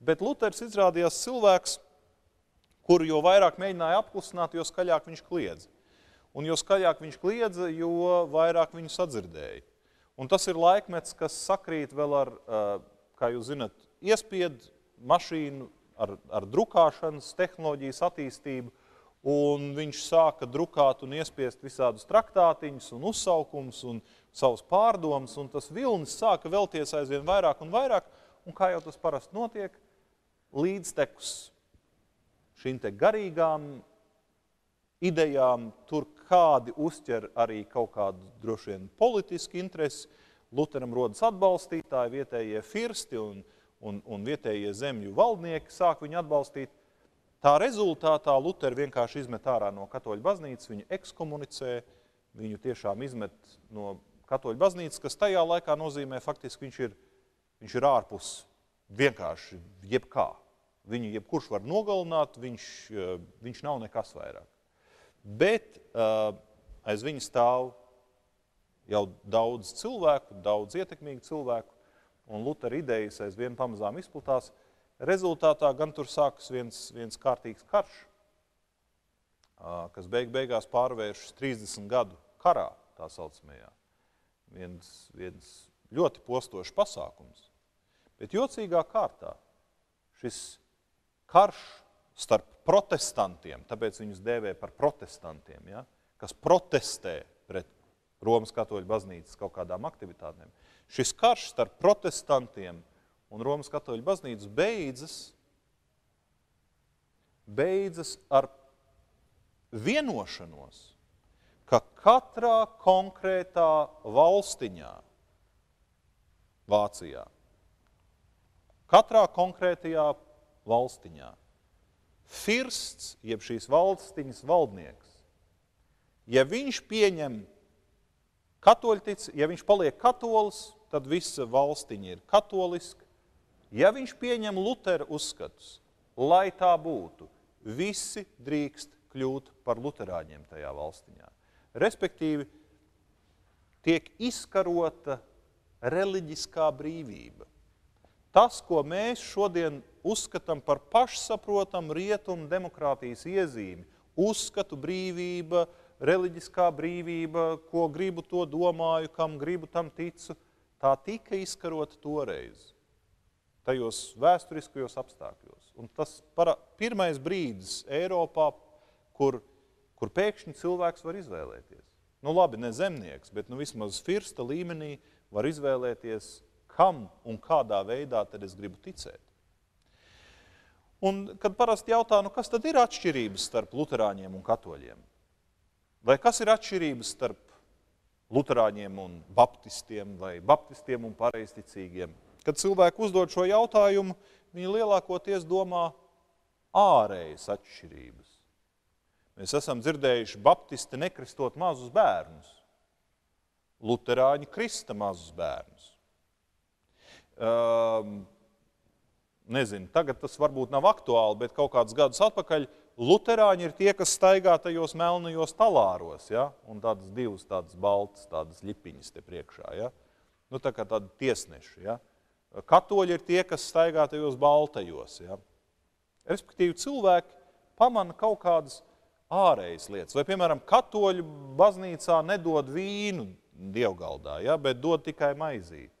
Bet Luters izrādījās cilvēks, kuru jo vairāk mēģināja apklusināt, jo skaļāk viņš kliedza. Un jo skaļāk viņš kliedza, jo vairāk viņu sadzirdēja. Un tas ir laikmets, kas sakrīt vēl ar, kā jūs zinat, iespiedu mašīnu, ar, ar drukāšanas tehnoloģijas attīstību, un viņš sāka drukāt un iespiest visādus traktātiņus un uzsaukumus un savus pārdomus, un tas vilnis sāka velties aizvien vairāk un vairāk, un kā jau tas parasti notiek, līdztekus šīm garīgām idejām, tur kādi uzķer arī kaut kādu droši vien politisku interesi. Luteram rodas atbalstītāji, vietējie firsti un, un, un vietējie zemju valdnieki sāk viņu atbalstīt. Tā rezultātā Luteri vienkārši izmet ārā no katoļu baznīcas, viņu ekskomunicē, viņu tiešām izmet no katoļu baznīcas, kas tajā laikā nozīmē faktiski viņš ir, viņš ir ārpus vienkārši jebkā. Viņu jebkurš var nogalināt, viņš, viņš nav nekas vairāk bet uh, aiz viņa stāv jau daudz cilvēku, daudz ietekmīgu cilvēku, un Lutera idejas aizvien pamazām izplatās. Rezultātā gan tur sākas viens, viens kārtīgs karš, uh, kas beig beigās pārvēršas 30 gadu karā, tā saucamajā. Viens, viens ļoti postošs pasākums. Bet jocīgā kārtā šis karš starp protestantiem, tāpēc viņus dēvē par protestantiem, ja, kas protestē pret Romas katoļu baznīcas kaut kādām aktivitātēm. Šis karš starp protestantiem un Romas katoļu baznīcas beidzas, beidzas ar vienošanos, ka katrā konkrētā valstiņā, Vācijā, katrā konkrētajā valstiņā firsts, jeb šīs valstiņas valdnieks, ja viņš pieņem katoļtic, ja viņš paliek katolis, tad visa valstiņa ir katoliska. Ja viņš pieņem Lutera uzskatus, lai tā būtu, visi drīkst kļūt par luterāņiem tajā valstiņā. Respektīvi, tiek izkarota reliģiskā brīvība. Tas, ko mēs šodien uzskatām par pašsaprotamu rietumu demokrātijas iezīmi, uzskatu brīvība, reliģiskā brīvība, ko gribu, to domāju, kam gribu, tam ticu, tā tika izkarota toreiz, tajos vēsturiskajos apstākļos. Un tas para, pirmais brīdis Eiropā, kur, kur pēkšņi cilvēks var izvēlēties. Nu, labi, ne zemnieks, bet nu, vismaz firsta līmenī var izvēlēties, kam un kādā veidā tad es gribu ticēt. Un, kad parasti jautā, nu, kas tad ir atšķirības starp luterāņiem un katoļiem? Vai kas ir atšķirības starp luterāņiem un baptistiem vai baptistiem un pareizticīgiem? Kad cilvēki uzdod šo jautājumu, viņi lielākoties domā ārējas atšķirības. Mēs esam dzirdējuši, baptisti nekristot mazus bērnus. Luterāņi krista mazus bērnus. Um, nezinu, tagad tas varbūt nav aktuāli, bet kaut kādus gadus atpakaļ Luterāņi ir tie, kas staigā tajos melnajos talāros, ja? un tādas divas tādas baltas, tādas ļipiņas te priekšā. Ja? Nu, tā kā tādi tiesneši. Ja? Katoļi ir tie, kas staigā tajos baltajos. Ja? Respektīvi, cilvēki pamana kaut kādas ārējas lietas. Vai, piemēram, katoļu baznīcā nedod vīnu dievgaldā, ja? bet dod tikai maizīti.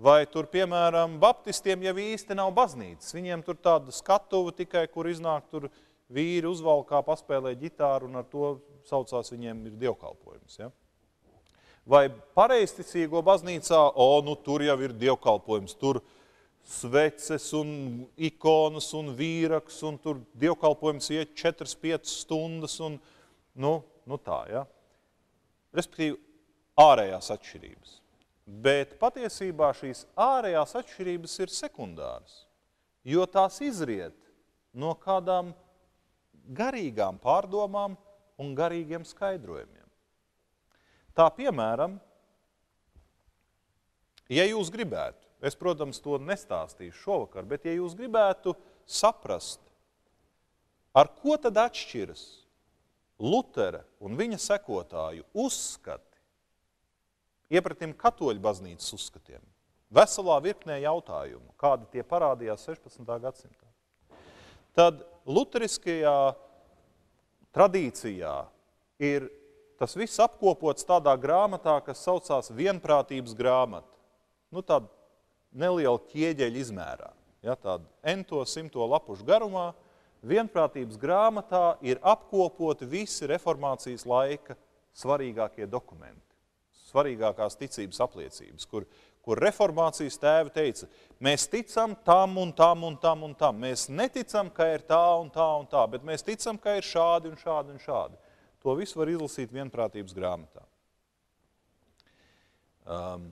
Vai tur, piemēram, baptistiem jau īsti nav baznīcas. Viņiem tur tāda skatuva tikai, kur iznāk tur vīri uzvalkā, paspēlē ģitāru un ar to saucās viņiem ir dievkalpojums. Ja? Vai pareisticīgo baznīcā, o, nu tur jau ir dievkalpojums, tur sveces un ikonas un vīraks un tur dievkalpojums iet 4-5 stundas un, nu, nu tā, ja? Respektīvi, ārējās atšķirības. Bet patiesībā šīs ārējās atšķirības ir sekundāras, jo tās izriet no kādām garīgām pārdomām un garīgiem skaidrojumiem. Tā piemēram, ja jūs gribētu, es, protams, to nestāstīšu šovakar, bet ja jūs gribētu saprast, ar ko tad atšķiras Lutera un viņa sekotāju uzskati iepratim katoļu baznīcas uzskatiem. Veselā virknē jautājumu, kādi tie parādījās 16. gadsimtā. Tad luteriskajā tradīcijā ir tas viss apkopots tādā grāmatā, kas saucās vienprātības grāmata. Nu, tāda neliela ķieģeļa izmērā, ja, tāda ento simto lapušu garumā. Vienprātības grāmatā ir apkopoti visi reformācijas laika svarīgākie dokumenti svarīgākās ticības apliecības, kur, kur reformācijas tēvi teica, mēs ticam tam un tam un tam un tam. Mēs neticam, ka ir tā un tā un tā, bet mēs ticam, ka ir šādi un šādi un šādi. To visu var izlasīt vienprātības grāmatā. Um,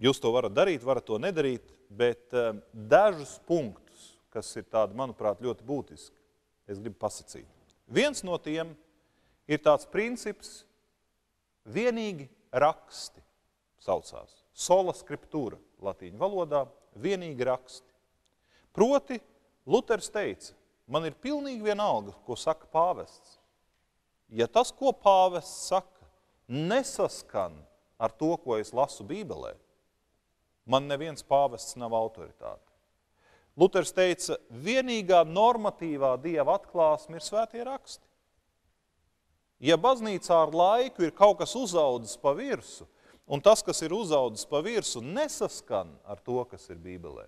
jūs to varat darīt, varat to nedarīt, bet um, dažus punktus, kas ir tādi, manuprāt, ļoti būtiski, es gribu pasakīt. Viens no tiem ir tāds princips, vienīgi raksti saucās. Sola scriptura latīņu valodā, vienīgi raksti. Proti, Luters teica, man ir pilnīgi vienalga, ko saka pāvests. Ja tas, ko pāvests saka, nesaskan ar to, ko es lasu Bībelē, man neviens pāvests nav autoritāte. Luters teica, vienīgā normatīvā dieva atklāsme ir svētie raksti. Ja baznīcā ar laiku ir kaut kas uzaudzis pa virsu, un tas, kas ir uzaudzis pa virsu, nesaskan ar to, kas ir Bībelē,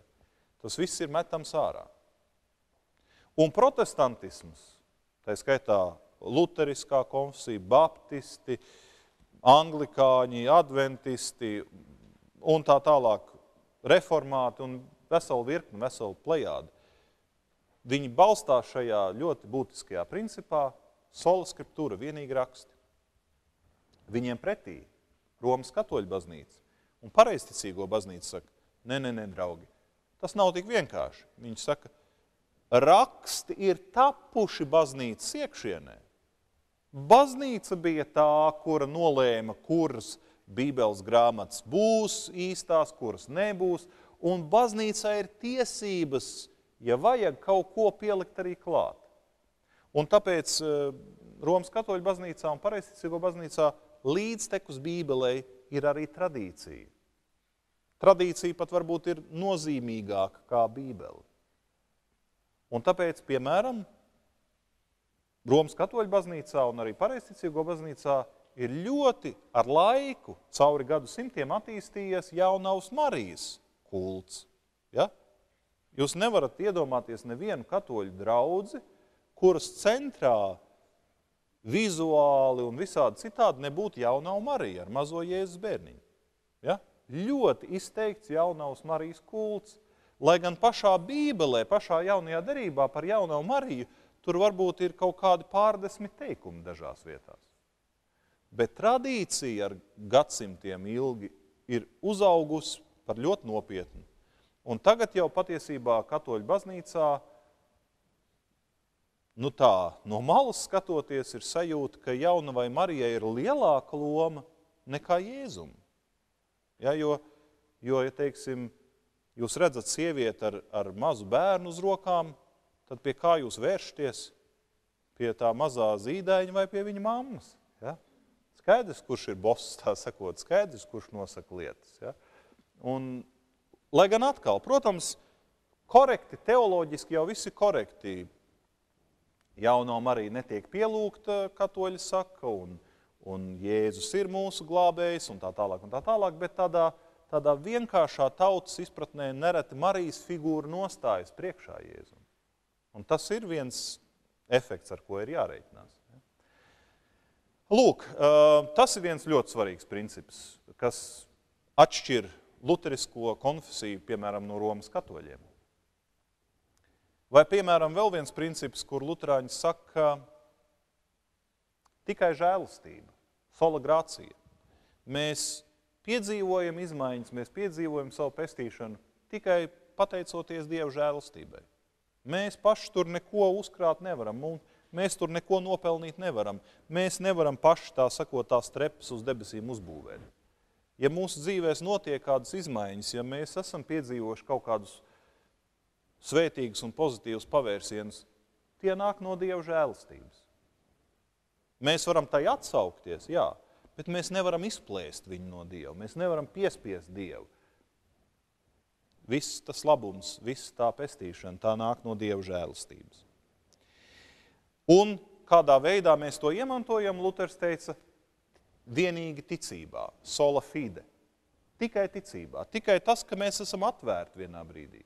tas viss ir metams ārā. Un protestantisms, tā skaitā luteriskā konfesija, baptisti, anglikāņi, adventisti un tā tālāk, reformāti un veselu virkni, veselu plejādi, viņi balstās šajā ļoti būtiskajā principā, sola skriptūra, vienīgi raksti. Viņiem pretī Romas katoļu baznīca un pareizticīgo baznīca saka, nē, nē, nē, draugi, tas nav tik vienkārši. Viņi saka, raksti ir tapuši baznīcas iekšienē. Baznīca bija tā, kura nolēma, kuras bībeles grāmatas būs īstās, kuras nebūs, un baznīcā ir tiesības, ja vajag kaut ko pielikt arī klāt. Un tāpēc eh, Romas katoļu baznīcā un pareizticīgo baznīcā līdztekus Bībelei ir arī tradīcija. Tradīcija pat varbūt ir nozīmīgāka kā Bībele. Un tāpēc, piemēram, Romas katoļu baznīcā un arī pareizticīgo baznīcā ir ļoti ar laiku, cauri gadu simtiem attīstījies jaunavs Marijas kults. Ja? Jūs nevarat iedomāties nevienu katoļu draudzi, kuras centrā vizuāli un visādi citādi nebūtu jaunā Marija ar mazo Jēzus bērniņu. Ja? Ļoti izteikts jaunās Marijas kults. Lai gan pašā Bībelē, pašā jaunajā derībā par jauno Mariju, tur varbūt ir kaut kādi pārdesmit teikumi dažās vietās. Bet tradīcija ar gadsimtiem ilgi ir uzaugusi par ļoti nopietnu. Un tagad jau patiesībā katoļu baznīcā, nu tā, no malas skatoties, ir sajūta, ka jaunavai Marijai ir lielāka loma nekā Jēzum. Ja, jo, jo, ja teiksim, jūs redzat sievieti ar, ar mazu bērnu uz rokām, tad pie kā jūs vēršaties? Pie tā mazā zīdaiņa vai pie viņa mammas? Ja? Skaidrs, kurš ir boss, tā sakot, skaidrs, kurš nosaka lietas. Ja? Un, lai gan atkal, protams, korekti, teoloģiski jau viss ir korekti. Jaunām arī netiek pielūgta, katoļi saka, un, un Jēzus ir mūsu glābējs, un tā tālāk, un tā tālāk, bet tādā, uh, tādā vienkāršā tautas izpratnē nereti Marijas figūra nostājas priekšā Jēzum. Un tas ir viens efekts, ar ko ir jāreikinās. Lūk, tas ir viens ļoti svarīgs princips, kas atšķir luterisko konfesiju, piemēram, no Romas katoļiem. Vai, piemēram, vēl viens princips, kur luterāņi saka, tikai žēlastība, sola grācija. Mēs piedzīvojam izmaiņas, mēs piedzīvojam savu pestīšanu tikai pateicoties Dieva žēlastībai. Mēs paši tur neko uzkrāt nevaram, mēs tur neko nopelnīt nevaram. Mēs nevaram paši tā sakot tās trepas uz debesīm uzbūvēt. Ja mūsu dzīvēs notiek kādas izmaiņas, ja mēs esam piedzīvojuši kaut kādus svētīgus un pozitīvus pavērsienus, tie nāk no Dieva žēlastības. Mēs varam tai atsaukties, jā, bet mēs nevaram izplēst viņu no Dieva. Mēs nevaram piespiest Dievu. Viss tas labums, viss tā pestīšana, tā nāk no Dieva žēlastības. Un kādā veidā mēs to iemantojam, Luters teica, vienīgi ticībā, sola fide. Tikai ticībā, tikai tas, ka mēs esam atvērti vienā brīdī.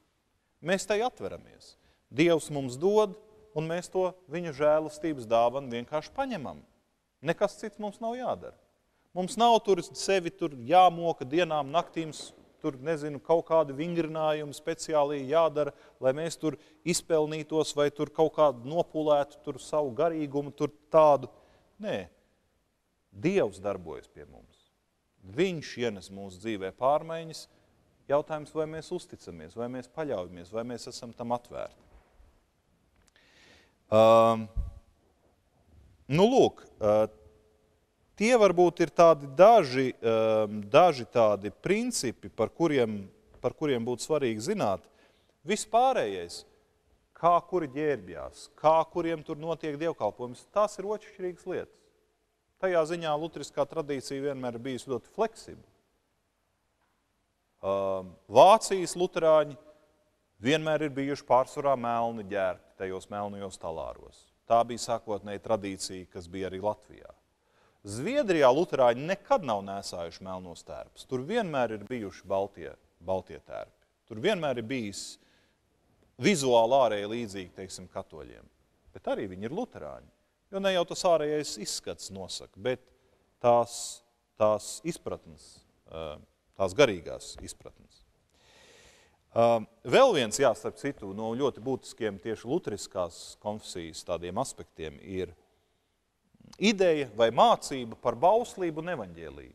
Mēs tai atveramies. Dievs mums dod, un mēs to viņa žēlastības dāvanu vienkārši paņemam. Nekas cits mums nav jādara. Mums nav tur sevi tur jāmoka dienām, naktīm, tur nezinu, kaut kādi vingrinājumi speciāli jādara, lai mēs tur izpelnītos vai tur kaut kādu nopulētu tur savu garīgumu, tur tādu. Nē, Dievs darbojas pie mums. Viņš ienes mūsu dzīvē pārmaiņas. Jautājums, vai mēs uzticamies, vai mēs paļaujamies, vai mēs esam tam atvērti. Um, nu, lūk, uh, Tie varbūt ir tādi daži, ehm, daži tādi principi, par kuriem, par kuriem būtu svarīgi zināt. Vispārējais, kā kuri ģērbjās, kā kuriem tur notiek dievkalpojums, tās ir otršķirīgas lietas. Tajā ziņā lutriskā tradīcija vienmēr ir bijusi ļoti fleksibla. Ehm, Vācijas luterāņi vienmēr ir bijuši pārsvarā melni ģērbti tajos melnajos talāros. Tā bija sākotnēji tradīcija, kas bija arī Latvijā. Zviedrijā luterāņi nekad nav nesājuši melnos tērpus. Tur vienmēr ir bijuši baltie, baltie tērpi. Tur vienmēr ir bijis vizuāli ārēji līdzīgi, teiksim, katoļiem. Bet arī viņi ir luterāņi. Jo ne jau tas ārējais izskats nosaka, bet tās, tās izpratnes, tās garīgās izpratnes. Vēl viens, jā, starp citu, no ļoti būtiskiem tieši luteriskās konfesijas tādiem aspektiem ir ideja vai mācība par bauslību un evaņģēlīju.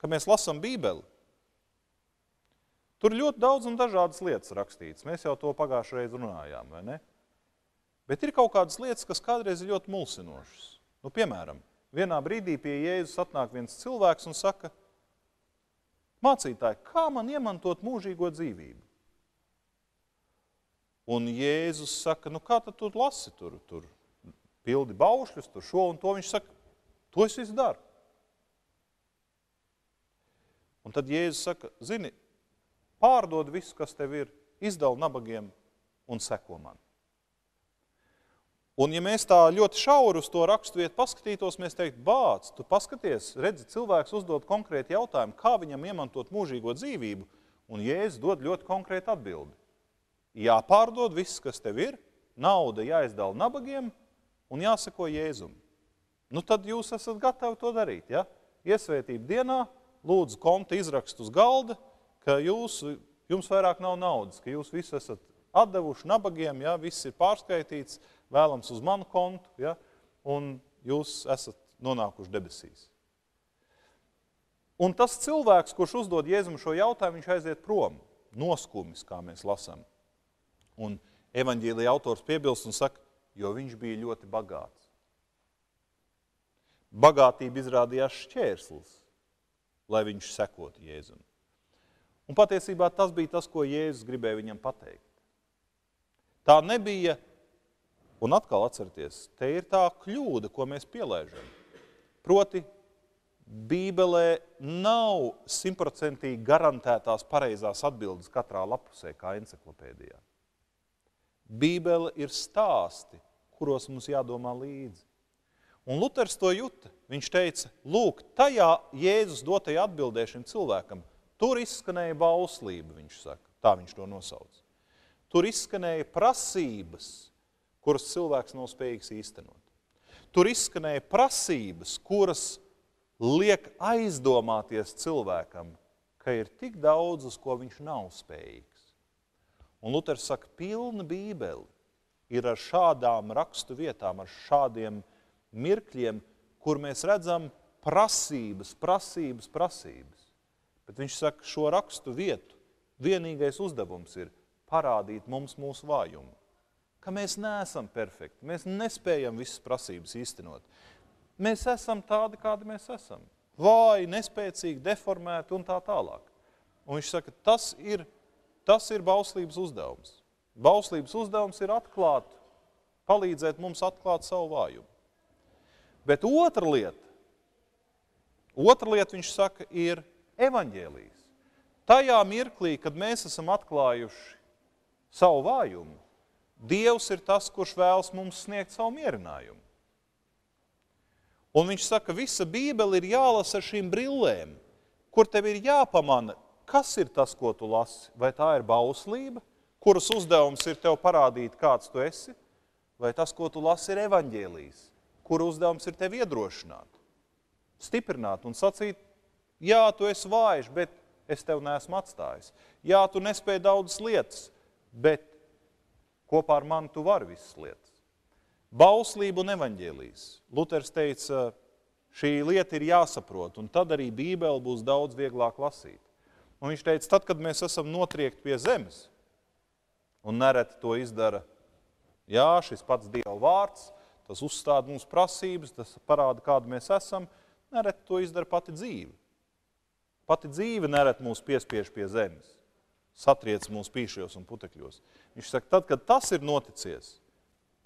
Kad mēs lasām Bībeli, tur ļoti daudz un dažādas lietas rakstītas. Mēs jau to pagājušajā reizē runājām, vai ne? Bet ir kaut kādas lietas, kas kādreiz ir ļoti mulsinošas. Nu, piemēram, vienā brīdī pie Jēzus atnāk viens cilvēks un saka, mācītāji, kā man iemantot mūžīgo dzīvību? Un Jēzus saka, nu kā tad tu lasi tur, tur pildi baušļus, tur šo un to. Viņš saka, to es visu daru. Un tad Jēzus saka, zini, pārdod visu, kas tev ir, izdala nabagiem un seko man. Un ja mēs tā ļoti šauri uz to raksturvietu paskatītos, mēs teiktu, bāc, tu paskaties, redzi, cilvēks uzdod konkrēti jautājumu, kā viņam iemantot mūžīgo dzīvību, un Jēzus dod ļoti konkrētu atbildi. Jāpārdod viss, kas tev ir, nauda jāizdala nabagiem un jāsako Jēzum. nu tad jūs esat gatavi to darīt. Ja? Iesvētību dienā lūdzu konta izrakstu uz galda, ka jūs, jums vairāk nav naudas, ka jūs visi esat atdevuši nabagiem, ja? viss ir pārskaitīts, vēlams uz manu kontu, ja? un jūs esat nonākuši debesīs. Un tas cilvēks, kurš uzdod Jēzum šo jautājumu, viņš aiziet prom, noskumis, kā mēs lasām. Un evaņģīlija autors piebilst un saka, jo viņš bija ļoti bagāts. Bagātība izrādījās šķērslis, lai viņš sekotu Jēzum. Un patiesībā tas bija tas, ko Jēzus gribēja viņam pateikt. Tā nebija, un atkal atcerieties, te ir tā kļūda, ko mēs pielēžam. Proti, Bībelē nav simtprocentīgi garantētās pareizās atbildes katrā lapusē, kā encyklopēdijā. Bībele ir stāsti, kuros mums jādomā līdzi. Un Luters to juta. Viņš teica, lūk, tajā Jēzus dotajā atbildē šim cilvēkam, tur izskanēja bauslība, viņš saka, tā viņš to nosauc. Tur izskanēja prasības, kuras cilvēks nav spējīgs īstenot. Tur izskanēja prasības, kuras liek aizdomāties cilvēkam, ka ir tik daudz, uz ko viņš nav spējīgs. Un Luters saka, pilna bībeli ir ar šādām rakstu vietām, ar šādiem mirkļiem, kur mēs redzam prasības, prasības, prasības. Bet viņš saka, šo rakstu vietu vienīgais uzdevums ir parādīt mums mūsu vājumu. Ka mēs neesam perfekti, mēs nespējam visas prasības īstenot. Mēs esam tādi, kādi mēs esam. Vāji, nespēcīgi, deformēti un tā tālāk. Un viņš saka, tas ir Tas ir bauslības uzdevums. Bauslības uzdevums ir atklāt, palīdzēt mums atklāt savu vājumu. Bet otra lieta, otra lieta viņš saka, ir evaņģēlijas. Tajā mirklī, kad mēs esam atklājuši savu vājumu, Dievs ir tas, kurš vēlas mums sniegt savu mierinājumu. Un viņš saka, visa Bībele ir jālasa ar šīm brillēm, kur tev ir jāpamana, kas ir tas, ko tu lasi? Vai tā ir bauslība, kuras uzdevums ir tev parādīt, kāds tu esi, vai tas, ko tu lasi, ir evaņģēlijas, kura uzdevums ir tev iedrošināt, stiprināt un sacīt, jā, tu esi vājš, bet es tev neesmu atstājis. Jā, tu nespēji daudzas lietas, bet kopā ar mani tu vari visas lietas. Bauslība un evaņģēlijas. Luters teica, šī lieta ir jāsaprot, un tad arī Bībele būs daudz vieglāk lasīt. Un viņš teica, tad, kad mēs esam notriekti pie zemes, un nereti to izdara, jā, šis pats Dieva vārds, tas uzstāda mums prasības, tas parāda, kāda mēs esam, nereti to izdara pati dzīve. Pati dzīve nereti mūs piespiež pie zemes, satriec mūsu pīšos un putekļos. Viņš saka, tad, kad tas ir noticies,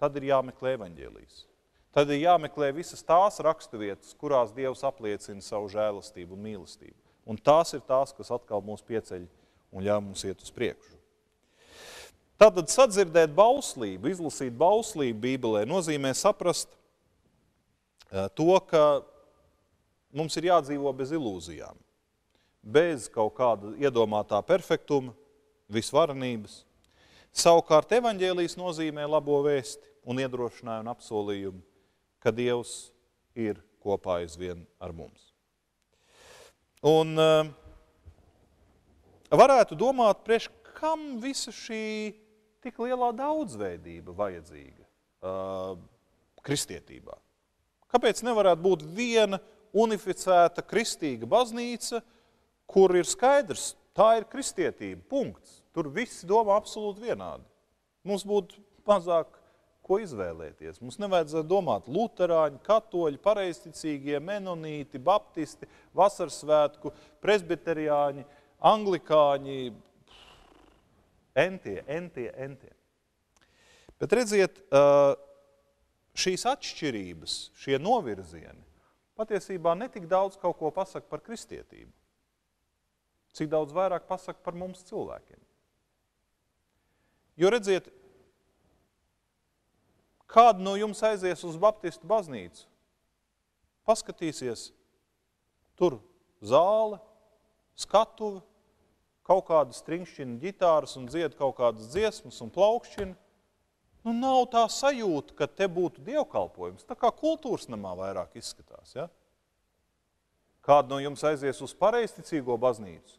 tad ir jāmeklē evaņģēlijas. Tad ir jāmeklē visas tās raksturvietas, kurās Dievs apliecina savu žēlastību un mīlestību. Un tās ir tās, kas atkal mūs pieceļ un ļauj mums iet uz priekšu. Tātad sadzirdēt bauslību, izlasīt bauslību Bībelē nozīmē saprast eh, to, ka mums ir jādzīvo bez ilūzijām, bez kaut kāda iedomātā perfektuma, visvarenības. Savukārt evaņģēlijas nozīmē labo vēsti un iedrošinājumu un apsolījumu, ka Dievs ir kopā aizvien ar mums. Un uh, varētu domāt, priekš kam visa šī tik lielā daudzveidība vajadzīga uh, kristietībā? Kāpēc nevarētu būt viena unificēta kristīga baznīca, kur ir skaidrs, tā ir kristietība, punkts. Tur visi domā absolūti vienādi. Mums būtu mazāk ko izvēlēties. Mums nevajadzētu domāt luterāņi, katoļi, pareizticīgie, menonīti, baptisti, vasarsvētku, presbiteriāņi, anglikāņi, entie, entie, entie. Bet redziet, šīs atšķirības, šie novirzieni patiesībā netik daudz kaut ko pasaka par kristietību, cik daudz vairāk pasaka par mums cilvēkiem. Jo redziet, Kāda no jums aizies uz Baptistu baznīcu? Paskatīsies, tur zāle, skatuve, kaut kāda stringšķina ģitāras un dzied kaut kādas dziesmas un plaukšķina. nu, nav tā sajūta, ka te būtu dievkalpojums. Tā kā kultūras namā vairāk izskatās. Ja? Kāda no jums aizies uz pareizticīgo baznīcu?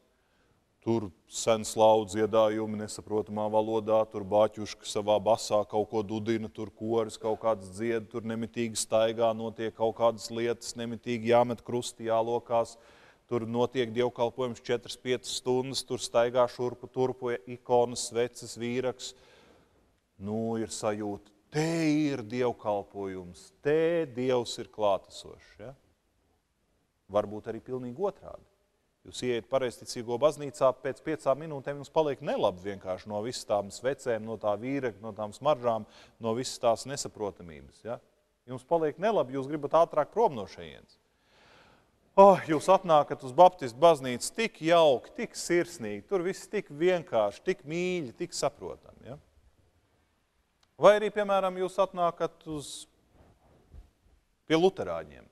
Tur sens lauds dziedājumi nesaprotamā valodā, tur bāķuška savā basā kaut ko dudina, tur koris kaut kāds dzied, tur nemitīgi staigā, notiek kaut kādas lietas, nemitīgi jāmet krusti, jālokās. Tur notiek dievkalpojums 4-5 stundas, tur staigā šurpu turpu ikonas, sveces, vīraks. Nu, ir sajūta, te ir dievkalpojums, te Dievs ir klātesošs. Ja? Varbūt arī pilnīgi otrādi. Jūs ieiet pareizticīgo baznīcā, pēc piecām minūtēm jums paliek nelabi vienkārši no visas tām svecēm, no tā vīreka, no tām smaržām, no visas tās nesaprotamības. Ja? Jums paliek nelabi, jūs gribat ātrāk prom no šejienes. Oh, jūs atnākat uz Baptistu baznīcu tik jauki, tik sirsnīgi, tur viss tik vienkārši, tik mīļi, tik saprotami. Ja? Vai arī, piemēram, jūs atnākat uz pie luterāņiem.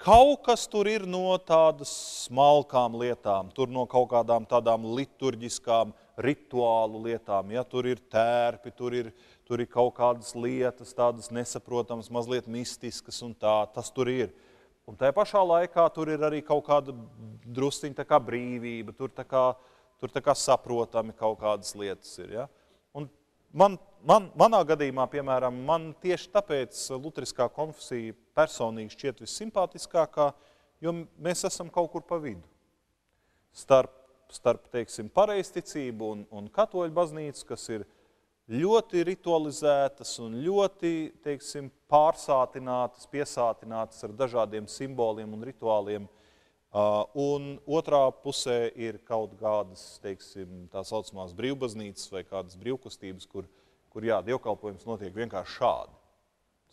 Kaut kas tur ir no tādas smalkām lietām, tur no kaut kādām tādām liturģiskām, rituālu lietām. Ja, tur ir tērpi, tur ir, tur ir kaut kādas lietas, tādas nesaprotamas, mazliet mistiskas un tā, tas tur ir. Un tajā pašā laikā tur ir arī kaut kāda drusciņa tā kā brīvība, tur tā kā, tur tā kā saprotami kaut kādas lietas ir. Ja? Man, man, manā gadījumā, piemēram, man tieši tāpēc Lutheriskā konfesija personīgi šķiet vissimpātiskākā, jo mēs esam kaut kur pa vidu. Starp, starp teiksim, pareizticību un, un katoļu baznīcu, kas ir ļoti ritualizētas un ļoti teiksim, pārsātinātas, piesātinātas ar dažādiem simboliem un rituāliem – un otrā pusē ir kaut kādas, teiksim, tā saucamās brīvbaznīcas vai kādas brīvkustības, kur, kur jā, dievkalpojums notiek vienkārši šādi.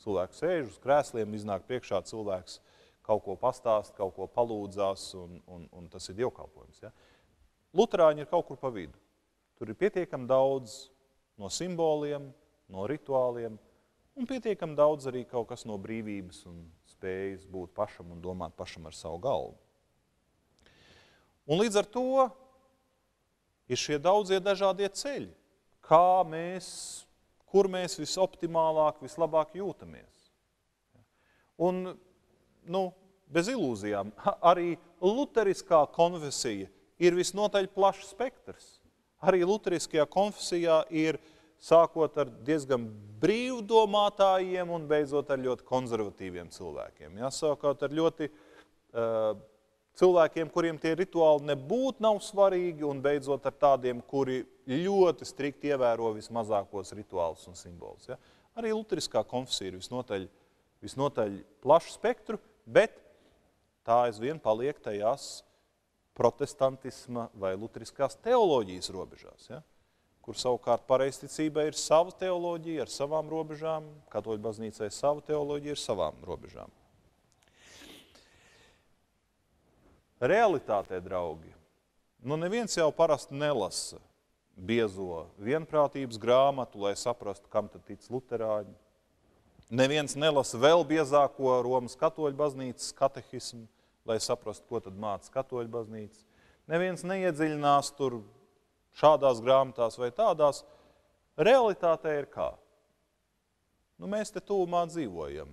Cilvēks sēž uz krēsliem, iznāk priekšā cilvēks, kaut ko pastāst, kaut ko palūdzās, un, un, un tas ir dievkalpojums. Ja? Luterāņi ir kaut kur pa vidu. Tur ir pietiekami daudz no simboliem, no rituāliem, un pietiekami daudz arī kaut kas no brīvības un spējas būt pašam un domāt pašam ar savu galvu. Un līdz ar to ir šie daudzie dažādie ceļi, kā mēs, kur mēs visoptimālāk, vislabāk jūtamies. Un, nu, bez ilūzijām, arī luteriskā konfesija ir visnotaļ plašs spektrs. Arī luteriskajā konfesijā ir sākot ar diezgan brīvdomātājiem un beidzot ar ļoti konservatīviem cilvēkiem. Ja? Sākot ar ļoti uh, cilvēkiem, kuriem tie rituāli nebūtu nav svarīgi, un beidzot ar tādiem, kuri ļoti strikti ievēro vismazākos rituālus un simbolus. Ja? Arī luteriskā konfesija ir visnotaļ, visnotaļ plašu spektru, bet tā aizvien paliek tajās protestantisma vai luteriskās teoloģijas robežās, ja? kur savukārt pareizticība ir sava teoloģija ar savām robežām, katoļu baznīcai sava teoloģija ar savām robežām. Realitātē, draugi, nu neviens jau parasti nelasa biezo vienprātības grāmatu, lai saprastu, kam tad tic luterāņi. Neviens nelasa vēl biezāko Romas katoļu baznīcas katehismu, lai saprastu, ko tad māca katoļu baznīca. Neviens neiedziļinās tur šādās grāmatās vai tādās. Realitāte ir kā? Nu, mēs te tūmā dzīvojam.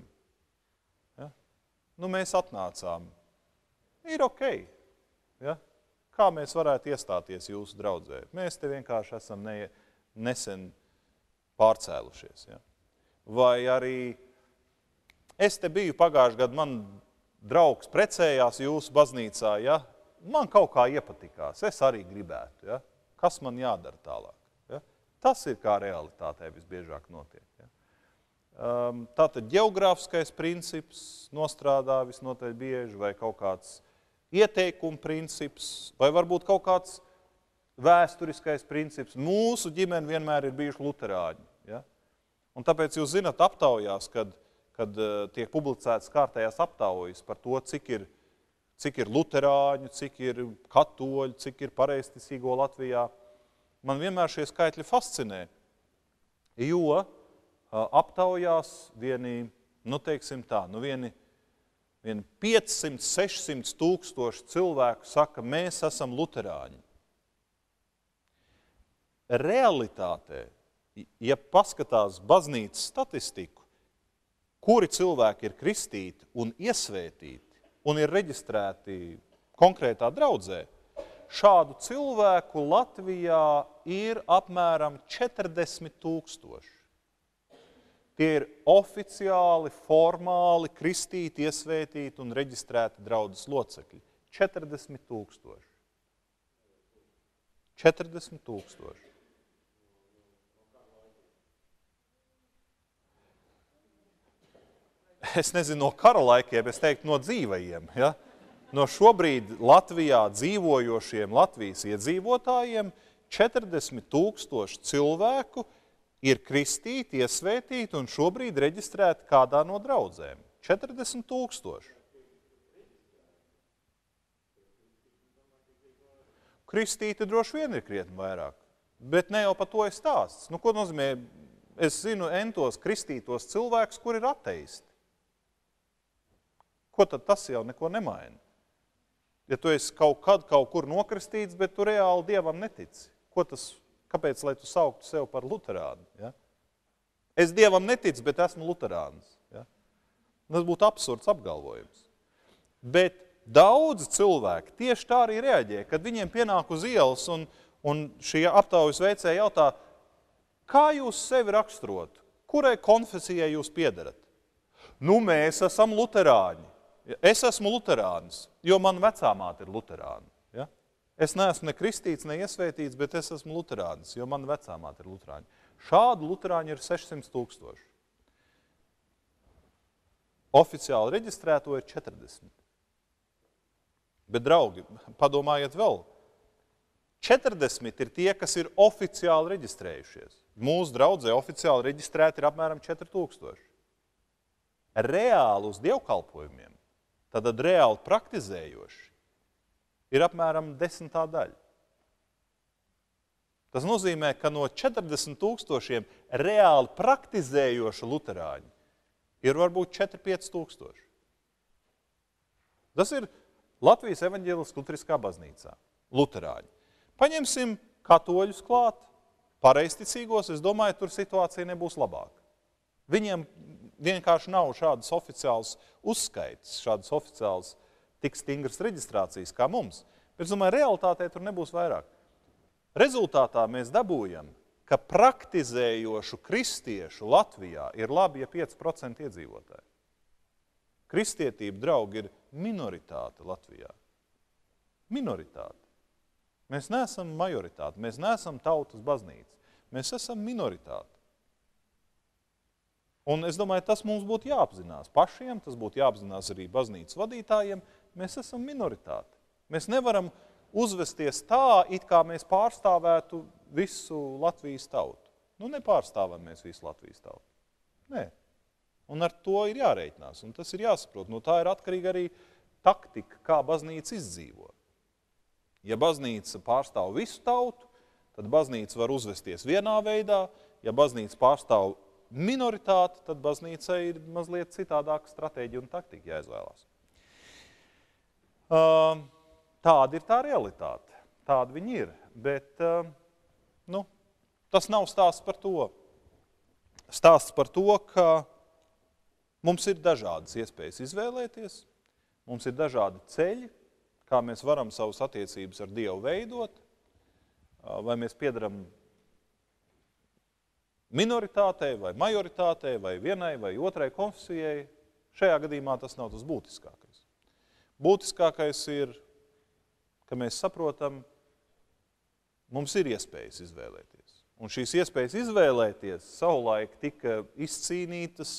Ja? Nu, mēs atnācām ir ok. Ja? Kā mēs varētu iestāties jūsu draudzē? Mēs te vienkārši esam ne, nesen pārcēlušies. Ja? Vai arī es te biju pagājušajā gadā, man draugs precējās jūsu baznīcā, ja? man kaut kā iepatikās, es arī gribētu. Ja? Kas man jādara tālāk? Ja? Tas ir kā realitātē visbiežāk notiek. Ja? Um, tātad geogrāfiskais princips nostrādā visnotaļ bieži vai kaut kāds ieteikuma princips, vai varbūt kaut kāds vēsturiskais princips. Mūsu ģimene vienmēr ir bijuši luterāņi. Ja? Un tāpēc jūs zinat aptaujās, kad, kad uh, tiek publicētas kārtējās aptaujas par to, cik ir, cik ir luterāņu, cik ir katoļu, cik ir pareisticīgo Latvijā. Man vienmēr šie skaitļi fascinē, jo uh, aptaujās vieni, nu teiksim tā, nu vieni vien 500, 600 tūkstoši cilvēku saka, mēs esam luterāņi. Realitātē ja paskatās baznīcas statistiku, kuri cilvēki ir kristīti un iesvētīti un ir reģistrēti konkrētā draudzē, šādu cilvēku Latvijā ir apmēram 40 tūkstoši. Tie ir oficiāli, formāli kristīti, iesvētīti un reģistrēti draudzes locekļi. 40 tūkstoši. 40 tūkstoši. Es nezinu, no kara laikiem, es teiktu, no dzīvajiem. Ja? No šobrīd Latvijā dzīvojošiem Latvijas iedzīvotājiem 40 tūkstoši cilvēku ir kristīti, iesvētīti un šobrīd reģistrēti kādā no draudzēm. 40 tūkstoši. Kristīti droši vien ir krietni vairāk, bet ne jau par to ir stāsts. Nu, ko nozīmē? Es zinu entos kristītos cilvēkus, kur ir ateisti. Ko tad tas jau neko nemaina? Ja tu esi kaut kad kaut kur nokristīts, bet tu reāli Dievam netici, ko tas, kāpēc, lai tu sauktu sev par luterānu? Ja? Es Dievam neticu, bet esmu luterāns. Ja? Tas būtu absurds apgalvojums. Bet daudzi cilvēki tieši tā arī reaģē, kad viņiem pienāk uz ielas un, un šie aptaujas veicēji jautā, kā jūs sevi raksturot, kurai konfesijai jūs piedarat? Nu, mēs esam luterāņi. Es esmu luterānis, jo man vecāmāte ir luterāna. Es neesmu ne kristīts, ne iesvētīts, bet es esmu luterānis, jo man vecāmāte ir luterāņa. Šādu luterāņu ir 600 tūkstoši. Oficiāli reģistrēto ir 40. Bet, draugi, padomājiet vēl. 40 ir tie, kas ir oficiāli reģistrējušies. Mūsu draudzē oficiāli reģistrēti ir apmēram 4000. Reāli uz dievkalpojumiem, tad reāli praktizējoši, ir apmēram desmitā daļa. Tas nozīmē, ka no 40 tūkstošiem reāli praktizējošu luterāņu ir varbūt 4-5 tūkstoši. Tas ir Latvijas evaņģēliskā luteriskā baznīcā, luterāņi. Paņemsim katoļus klāt, pareisticīgos, es domāju, tur situācija nebūs labāka. Viņiem vienkārši nav šādas oficiālas uzskaitas, šādas oficiālas tik stingras reģistrācijas kā mums. Bet, es domāju, realitātē tur nebūs vairāk. Rezultātā mēs dabūjam, ka praktizējošu kristiešu Latvijā ir labi, ja 5% iedzīvotāji. Kristietība, draugi, ir minoritāte Latvijā. Minoritāte. Mēs neesam majoritāte, mēs neesam tautas baznīca. Mēs esam minoritāte. Un es domāju, tas mums būtu jāapzinās pašiem, tas būtu jāapzinās arī baznīcas vadītājiem. Mēs esam minoritāte. Mēs nevaram uzvesties tā, it kā mēs pārstāvētu visu Latvijas tautu. Nu, nepārstāvam mēs visu Latvijas tautu. Nē, Un ar to ir jārēķinās, un tas ir jāsaprot. No tā ir atkarīga arī taktika, kā baznīca izdzīvo. Ja baznīca pārstāv visu tautu, tad baznīca var uzvesties vienā veidā. Ja baznīca pārstāv minoritāti, tad baznīca ir mazliet citādāka stratēģija un taktika jāizvēlās. Tāda ir tā realitāte. Tāda viņi ir. Bet nu, tas nav stāsts par to. Stāsts par to, ka Mums ir dažādas iespējas izvēlēties, mums ir dažādi ceļi, kā mēs varam savus attiecības ar Dievu veidot, vai mēs piedaram minoritātei vai majoritātei vai vienai vai otrai konfesijai. Šajā gadījumā tas nav tas būtiskākais. Būtiskākais ir, ka mēs saprotam, mums ir iespējas izvēlēties. Un šīs iespējas izvēlēties savulaik tika izcīnītas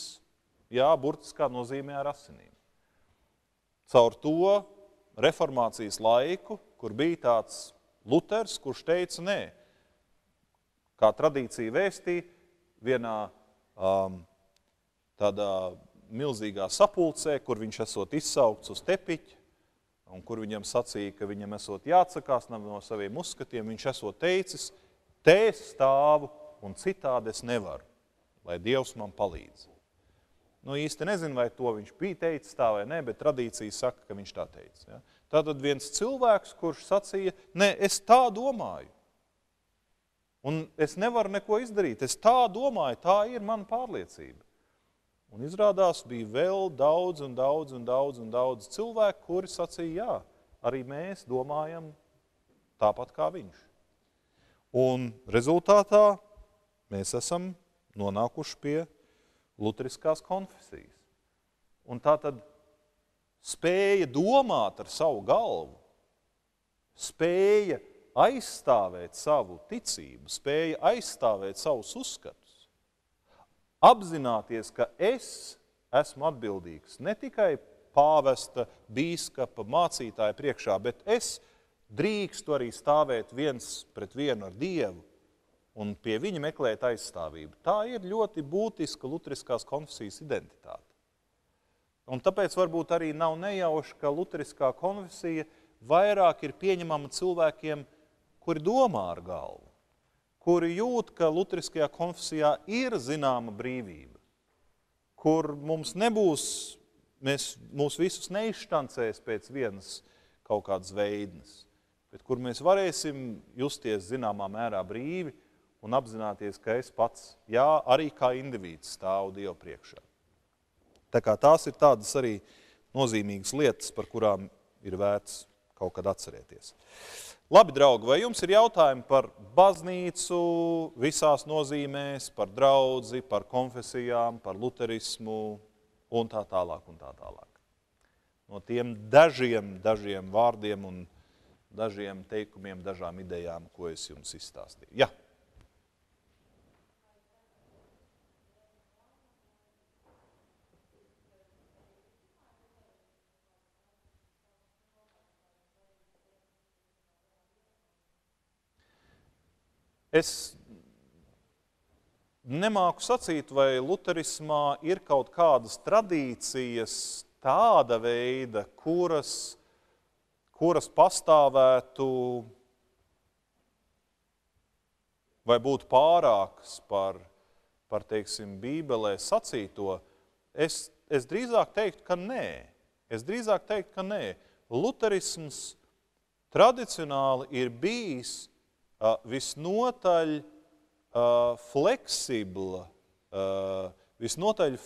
jā, burtiskā nozīmē ar asinīm. Caur to reformācijas laiku, kur bija tāds Luters, kurš teica nē, kā tradīcija vēstī, vienā um, tādā milzīgā sapulcē, kur viņš esot izsaukts uz tepiķa, un kur viņam sacīja, ka viņam esot jāatsakās no saviem uzskatiem, viņš esot teicis, te es stāvu un citādi es nevaru, lai Dievs man palīdz. Nu, īsti nezinu, vai to viņš bija teicis tā vai nē, bet tradīcija saka, ka viņš tā teica. Ja? Tātad viens cilvēks, kurš sacīja, nē, es tā domāju. Un es nevaru neko izdarīt. Es tā domāju, tā ir mana pārliecība. Un izrādās, bija vēl daudz, un daudz, un daudz, un daudz cilvēku, kuri sacīja, jā, arī mēs domājam tāpat kā viņš. Un rezultātā mēs esam nonākuši pie luteriskās konfesijas. Un tā tad spēja domāt ar savu galvu, spēja aizstāvēt savu ticību, spēja aizstāvēt savus uzskatus, apzināties, ka es esmu atbildīgs ne tikai pāvesta, bīskapa, mācītāja priekšā, bet es drīkstu arī stāvēt viens pret vienu ar Dievu un pie viņa meklēt aizstāvību. Tā ir ļoti būtiska luteriskās konfesijas identitāte. Un tāpēc varbūt arī nav nejauši, ka luteriskā konfesija vairāk ir pieņemama cilvēkiem, kuri domā ar galvu, kuri jūt, ka luteriskajā konfesijā ir zināma brīvība, kur mums nebūs, mēs, mūs visus neizštancēs pēc vienas kaut kādas veidnes, bet kur mēs varēsim justies zināmā mērā brīvi un apzināties, ka es pats, jā, arī kā indivīds stāvu Dievu priekšā. Tā kā tās ir tādas arī nozīmīgas lietas, par kurām ir vērts kaut kad atcerēties. Labi, draugi, vai jums ir jautājumi par baznīcu visās nozīmēs, par draudzi, par konfesijām, par luterismu un tā tālāk un tā tālāk? No tiem dažiem, dažiem vārdiem un dažiem teikumiem, dažām idejām, ko es jums izstāstīju. Ja. Es nemāku sacīt, vai luterismā ir kaut kādas tradīcijas tāda veida, kuras, kuras pastāvētu vai būtu pārākas par, par teiksim, Bībelē sacīto. Es, es drīzāk teiktu, ka nē. Es drīzāk teiktu, ka nē. Luterisms tradicionāli ir bijis visnotaļ fleksibla, visnotaļ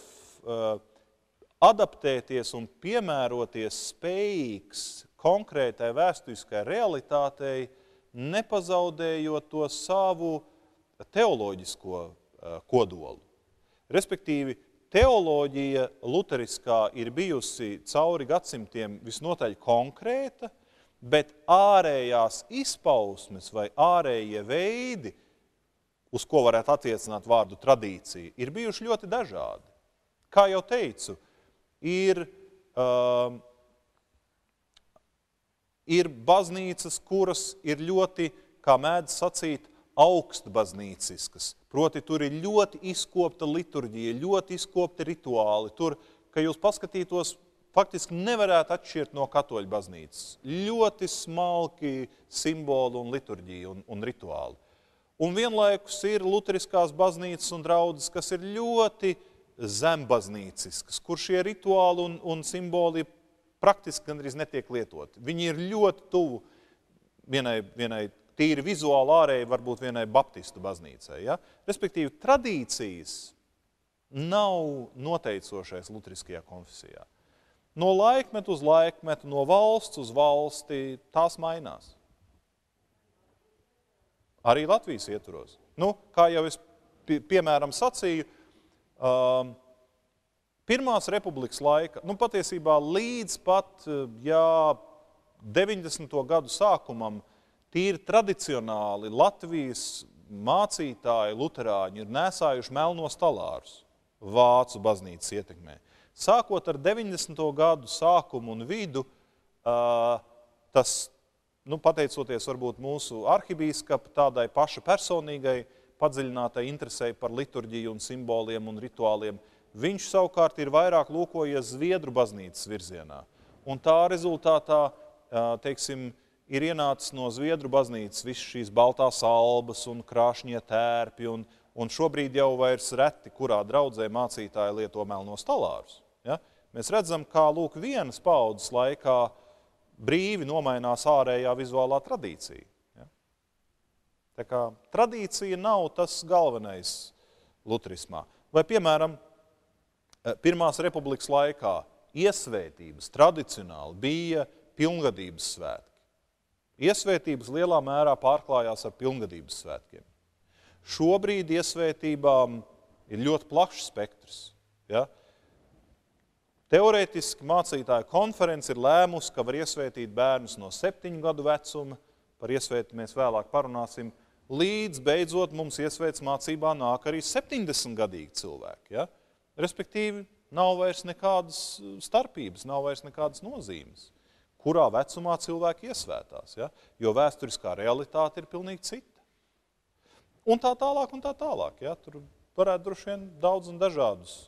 adaptēties un piemēroties spējīgs konkrētai vēsturiskai realitātei, nepazaudējot to savu teoloģisko kodolu. Respektīvi, teoloģija luteriskā ir bijusi cauri gadsimtiem visnotaļ konkrēta, bet ārējās izpausmes vai ārējie veidi, uz ko varētu attiecināt vārdu tradīcija, ir bijuši ļoti dažādi. Kā jau teicu, ir, uh, ir baznīcas, kuras ir ļoti, kā mēdz sacīt, augstbaznīciskas. Proti, tur ir ļoti izkopta liturģija, ļoti izkopti rituāli. Tur, ka jūs paskatītos faktiski nevarētu atšķirt no katoļu baznīcas. Ļoti smalki simboli un liturģija un, un rituāli. Un vienlaikus ir luteriskās baznīcas un draudzes, kas ir ļoti zembaznīciskas, kur šie rituāli un, un simboli praktiski gandrīz netiek lietoti. Viņi ir ļoti tuvu vienai, vienai tīri vizuāli ārēji, varbūt vienai baptistu baznīcai. Ja? Respektīvi, tradīcijas nav noteicošais luteriskajā konfesijā. No laikmeta uz laikmetu, no valsts uz valsti, tās mainās. Arī Latvijas ietvaros. Nu, kā jau es piemēram sacīju, um, Pirmās republikas laika, nu patiesībā līdz pat jā, 90. gadu sākumam, tīri tradicionāli Latvijas mācītāji, luterāņi ir nesājuši melnos talārus vācu baznīcas ietekmē. Sākot ar 90. gadu sākumu un vidu, tas, nu, pateicoties varbūt mūsu arhibīskapa tādai paša personīgai, padziļinātai interesei par liturģiju un simboliem un rituāliem, viņš savukārt ir vairāk lūkojies Zviedru baznīcas virzienā. Un tā rezultātā, teiksim, ir ienācis no Zviedru baznīcas visas šīs baltās albas un krāšņie tērpi, un, un šobrīd jau vairs reti, kurā draudzē mācītāji lieto melnos talārus. Mēs redzam, kā lūk, vienas paudzes laikā brīvi nomainās ārējā vizuālā tradīcija. Ja? Tā kā tradīcija nav tas galvenais lutrismā. Vai, piemēram, eh, Pirmās republikas laikā iesvētības tradicionāli bija pilngadības svētki. Iesvētības lielā mērā pārklājās ar pilngadības svētkiem. Šobrīd iesvētībām ir ļoti plašs spektrs. Ja? Teorētiski mācītāja konference ir lēmusi, ka var iesvētīt bērnus no septiņu gadu vecuma, par iesvēti mēs vēlāk parunāsim, līdz beidzot mums iesvētas mācībā nāk arī 70 gadīgi cilvēki. Ja? Respektīvi, nav vairs nekādas starpības, nav vairs nekādas nozīmes kurā vecumā cilvēki iesvētās. Ja? Jo vēsturiskā realitāte ir pilnīgi cita. Un tā tālāk, un tā tālāk. Ja? Tur varētu droši vien daudz un dažādus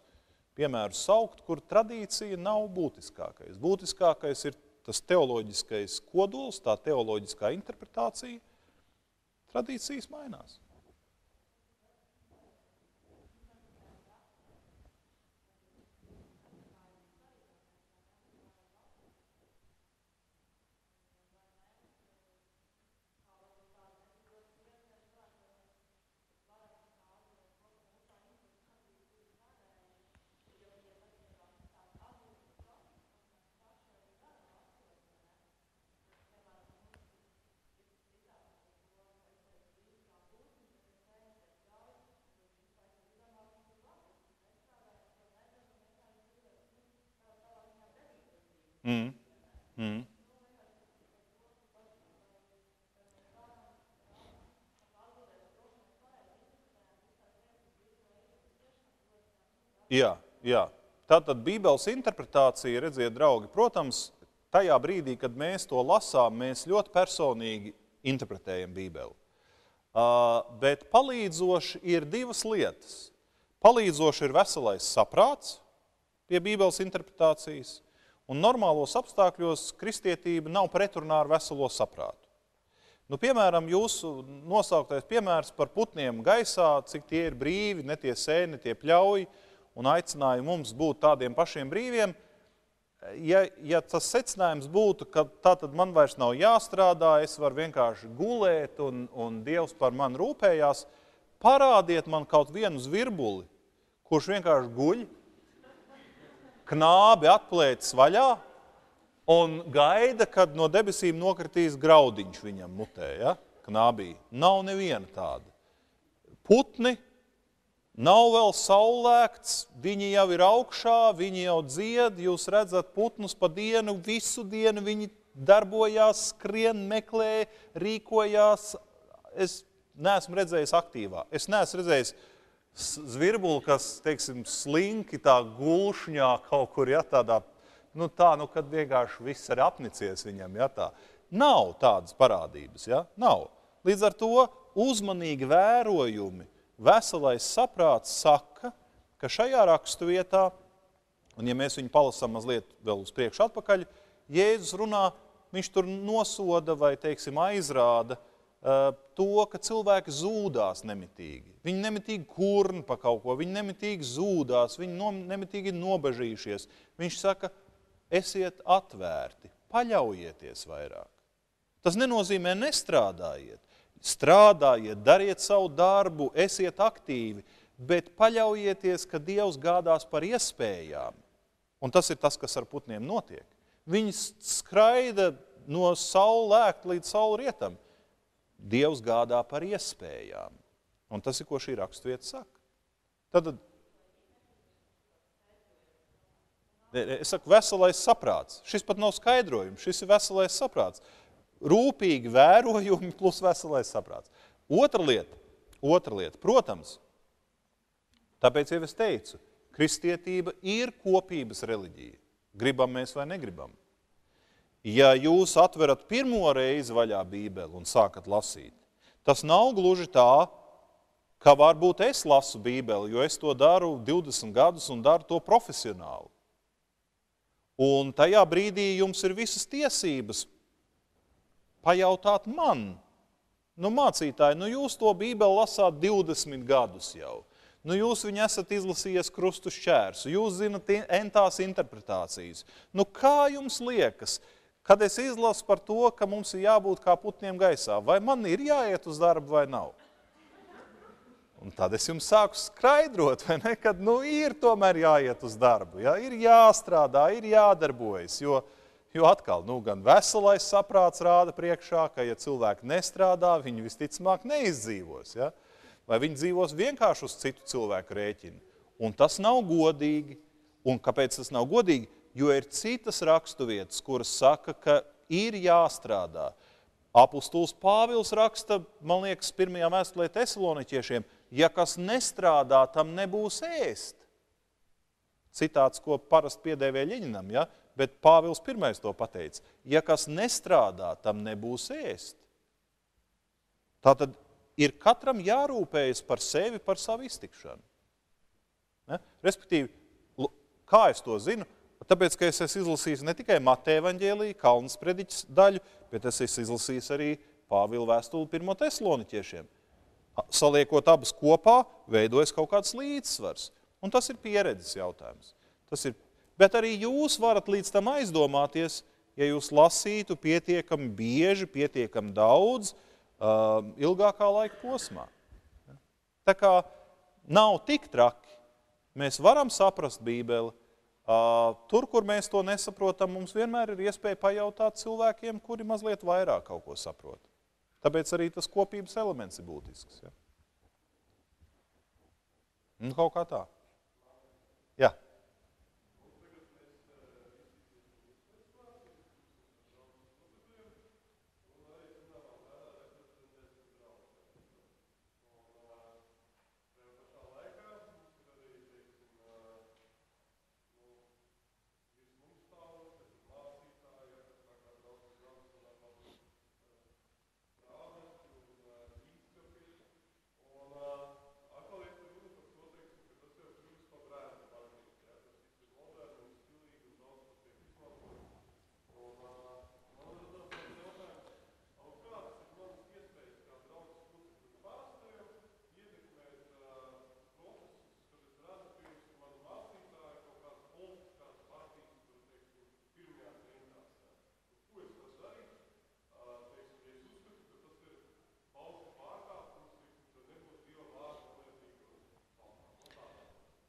piemērus saukt, kur tradīcija nav būtiskākais. Būtiskākais ir tas teoloģiskais kodols, tā teoloģiskā interpretācija. Tradīcijas mainās. Mm. Mm. Jā, jā. Tātad Bībeles interpretācija, redziet, draugi, protams, tajā brīdī, kad mēs to lasām, mēs ļoti personīgi interpretējam Bībeli. Uh, bet palīdzoši ir divas lietas. Palīdzoši ir veselais saprāts pie Bībeles interpretācijas, Un normālos apstākļos kristietība nav pretrunā ar veselo saprātu. Nu, piemēram, jūsu nosauktais piemērs par putniem gaisā, cik tie ir brīvi, ne tie sēni, tie pļauj, un aicināja mums būt tādiem pašiem brīviem. Ja, ja tas secinājums būtu, ka tā tad man vairs nav jāstrādā, es varu vienkārši gulēt un, un Dievs par mani rūpējās, parādiet man kaut vienu zvirbuli, kurš vienkārši guļ knābi atplēcis vaļā un gaida, kad no debesīm nokritīs graudiņš viņam mutē, ja? knābī. Nav neviena tāda. Putni nav vēl saulēkts, viņi jau ir augšā, viņi jau dzied, jūs redzat putnus pa dienu, visu dienu viņi darbojās, skrien, meklē, rīkojās. Es neesmu redzējis aktīvā. Es neesmu redzējis zvirbuli, kas, teiksim, slinki tā gulšņā kaut kur, ja tādā, nu tā, nu, kad vienkārši viss ir apnicies viņam, ja tā. Nav tādas parādības, ja? Nav. Līdz ar to uzmanīgi vērojumi, veselais saprāts saka, ka šajā rakstu vietā, un ja mēs viņu palasām mazliet vēl uz priekšu atpakaļ, Jēzus runā, viņš tur nosoda vai, teiksim, aizrāda, uh, to, ka cilvēki zūdās nemitīgi. Viņi nemitīgi kurn pa kaut ko, viņi nemitīgi zūdās, viņi no, nemitīgi ir nobežījušies. Viņš saka, esiet atvērti, paļaujieties vairāk. Tas nenozīmē nestrādājiet. Strādājiet, dariet savu darbu, esiet aktīvi, bet paļaujieties, ka Dievs gādās par iespējām. Un tas ir tas, kas ar putniem notiek. Viņi skraida no saulēkt līdz saulrietam. Dievs gādā par iespējām. Un tas ir, ko šī raksturvieta saka. Tad, es saku, veselais saprāts. Šis pat nav skaidrojums, šis ir veselais saprāts. Rūpīgi vērojumi plus veselais saprāts. Otra lieta, otra lieta, protams, tāpēc jau es teicu, kristietība ir kopības reliģija. Gribam mēs vai negribam. Ja jūs atverat pirmo reizi vaļā Bībeli un sākat lasīt, tas nav gluži tā, ka varbūt es lasu Bībeli, jo es to daru 20 gadus un daru to profesionāli. Un tajā brīdī jums ir visas tiesības pajautāt man, nu, mācītāji, nu, jūs to Bībeli lasāt 20 gadus jau. Nu, jūs viņu esat izlasījies krustu šķērsu, jūs zinat entās interpretācijas. Nu, kā jums liekas, Kad es izlasu par to, ka mums ir jābūt kā putniem gaisā, vai man ir jāiet uz darbu vai nav? Un tad es jums sāku skaidrot, ne, ka nu, ir tomēr jāiet uz darbu, ja? ir jāstrādā, ir jādarbojas. Jo, jo atkal, nu, gan veselais saprāts rāda priekšā, ka, ja cilvēki nestrādā, viņi visticamāk neizdzīvos. Ja? Vai viņi dzīvos vienkārši uz citu cilvēku rēķinu. Un tas nav godīgi. Un kāpēc tas nav godīgi? Jo ir citas raksturvietas, kuras saka, ka ir jāstrādā. Apostols Pāvils raksta, man liekas, pirmajā vēstulē Tesaloniķiešiem, ja kas nestrādā, tam nebūs ēst. Citāts, ko parasti piedēvē Ļiņinam, ja? bet Pāvils pirmais to pateica. Ja kas nestrādā, tam nebūs ēst. Tātad ir katram jārūpējas par sevi, par savu iztikšanu. Ne? Respektīvi, kā es to zinu? Tāpēc, ka es esmu izlasījis ne tikai Mateja evaņģēlīju, Kalnas prediķis daļu, bet es esmu izlasījis arī Pāvila vēstuli pirmo tesloniķiešiem. Saliekot abas kopā, veidojas kaut kāds līdzsvars. Un tas ir pieredzes jautājums. Tas ir, bet arī jūs varat līdz tam aizdomāties, ja jūs lasītu pietiekami bieži, pietiekami daudz, uh, ilgākā laika posmā. Tā kā nav tik traki. Mēs varam saprast Bībeli. Tur, kur mēs to nesaprotam, mums vienmēr ir iespēja pajautāt cilvēkiem, kuri mazliet vairāk kaut ko saprot. Tāpēc arī tas kopības elements ir būtisks. Ja? Nu, kaut kā tā. Jā.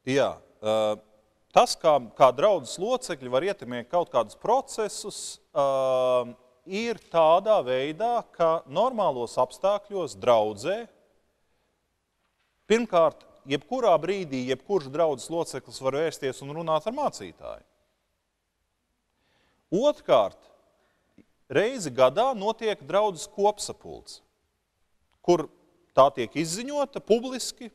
Jā, tas, kā, kā draudzes locekļi var ietekmēt kaut kādus procesus, ir tādā veidā, ka normālos apstākļos draudzē, pirmkārt, jebkurā brīdī, jebkurš draudzes loceklis var vērsties un runāt ar mācītāju. Otkārt, reizi gadā notiek draudzes kopsapulcs, kur tā tiek izziņota publiski,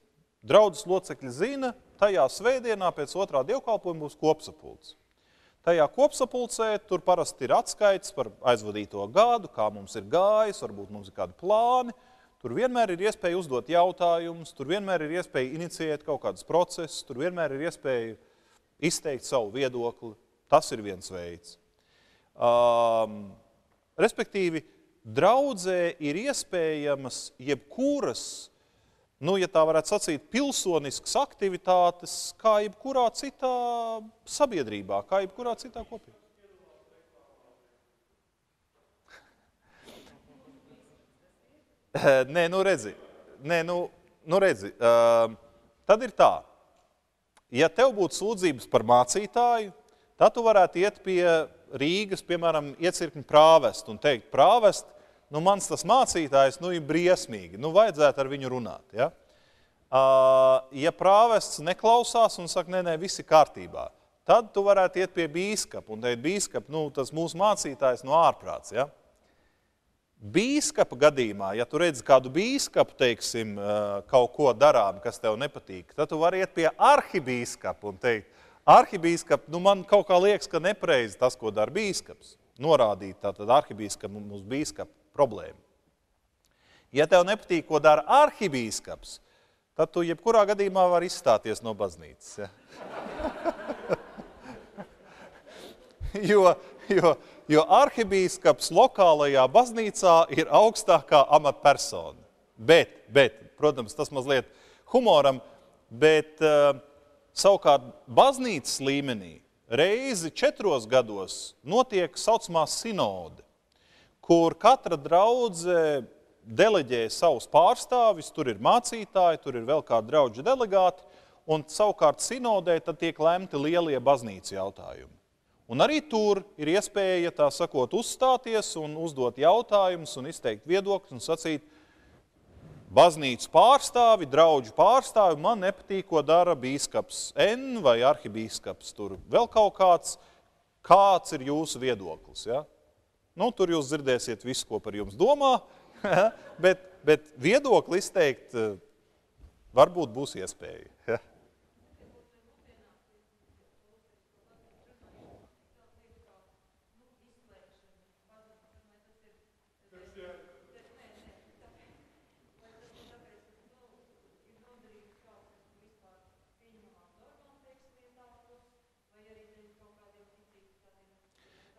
draudzes locekļi zina, tajā svētdienā pēc otrā dievkalpojuma būs kopsapulce. Tajā kopsapulcē tur parasti ir atskaits par aizvadīto gadu, kā mums ir gājis, varbūt mums ir kādi plāni. Tur vienmēr ir iespēja uzdot jautājumus, tur vienmēr ir iespēja inicijēt kaut kādus procesus, tur vienmēr ir iespēja izteikt savu viedokli. Tas ir viens veids. Um, respektīvi, draudzē ir iespējamas jebkuras nu, ja tā varētu sacīt, pilsoniskas aktivitātes, kā jebkurā citā sabiedrībā, kā jebkurā citā kopībā. (laughs) Nē, nu redzi, Nē, nu, nu redzi uh, tad ir tā, ja tev būtu sūdzības par mācītāju, tad tu varētu iet pie Rīgas, piemēram, iecirkņu prāvest un teikt, prāvest, nu, mans tas mācītājs nu, ir briesmīgi, nu, vajadzētu ar viņu runāt. Ja, uh, ja prāvests neklausās un saka, nē, nē, viss ir kārtībā, tad tu varētu iet pie bīskapa un teikt, bīskap, nu, tas mūsu mācītājs no ārprāts. Ja? Bīskapa gadījumā, ja tu redzi kādu bīskapu, teiksim, kaut ko darām, kas tev nepatīk, tad tu vari iet pie arhibīskapa un teikt, arhibīskap, nu man kaut kā liekas, ka nepreizi tas, ko dara bīskaps. Norādīt tātad arhibīskapam uz bīskapu problēmu. Ja tev nepatīk, ko dara arhibīskaps, tad tu jebkurā gadījumā vari izstāties no baznīcas. Ja? (laughs) jo, jo, jo arhibīskaps lokālajā baznīcā ir augstākā amatpersona. Bet, bet, protams, tas mazliet humoram, bet uh, savukārt baznīcas līmenī reizi četros gados notiek saucamā sinode, kur katra draudze deleģē savus pārstāvis, tur ir mācītāji, tur ir vēl kādi draugi delegāti, un savukārt sinodē tad tiek lemti lielie baznīcas jautājumi. Un arī tur ir iespēja, tā sakot, uzstāties un uzdot jautājumus un izteikt viedokļus un sacīt, baznīcas pārstāvi, draugu pārstāvi, man nepatīk, ko dara bīskaps N vai arhibīskaps. Tur vēl kaut kāds, kāds ir jūsu viedoklis. Ja? Nu, tur jūs dzirdēsiet visu, ko par jums domā, (laughs) bet, bet viedokli izteikt eh, varbūt būs iespēja. Ja?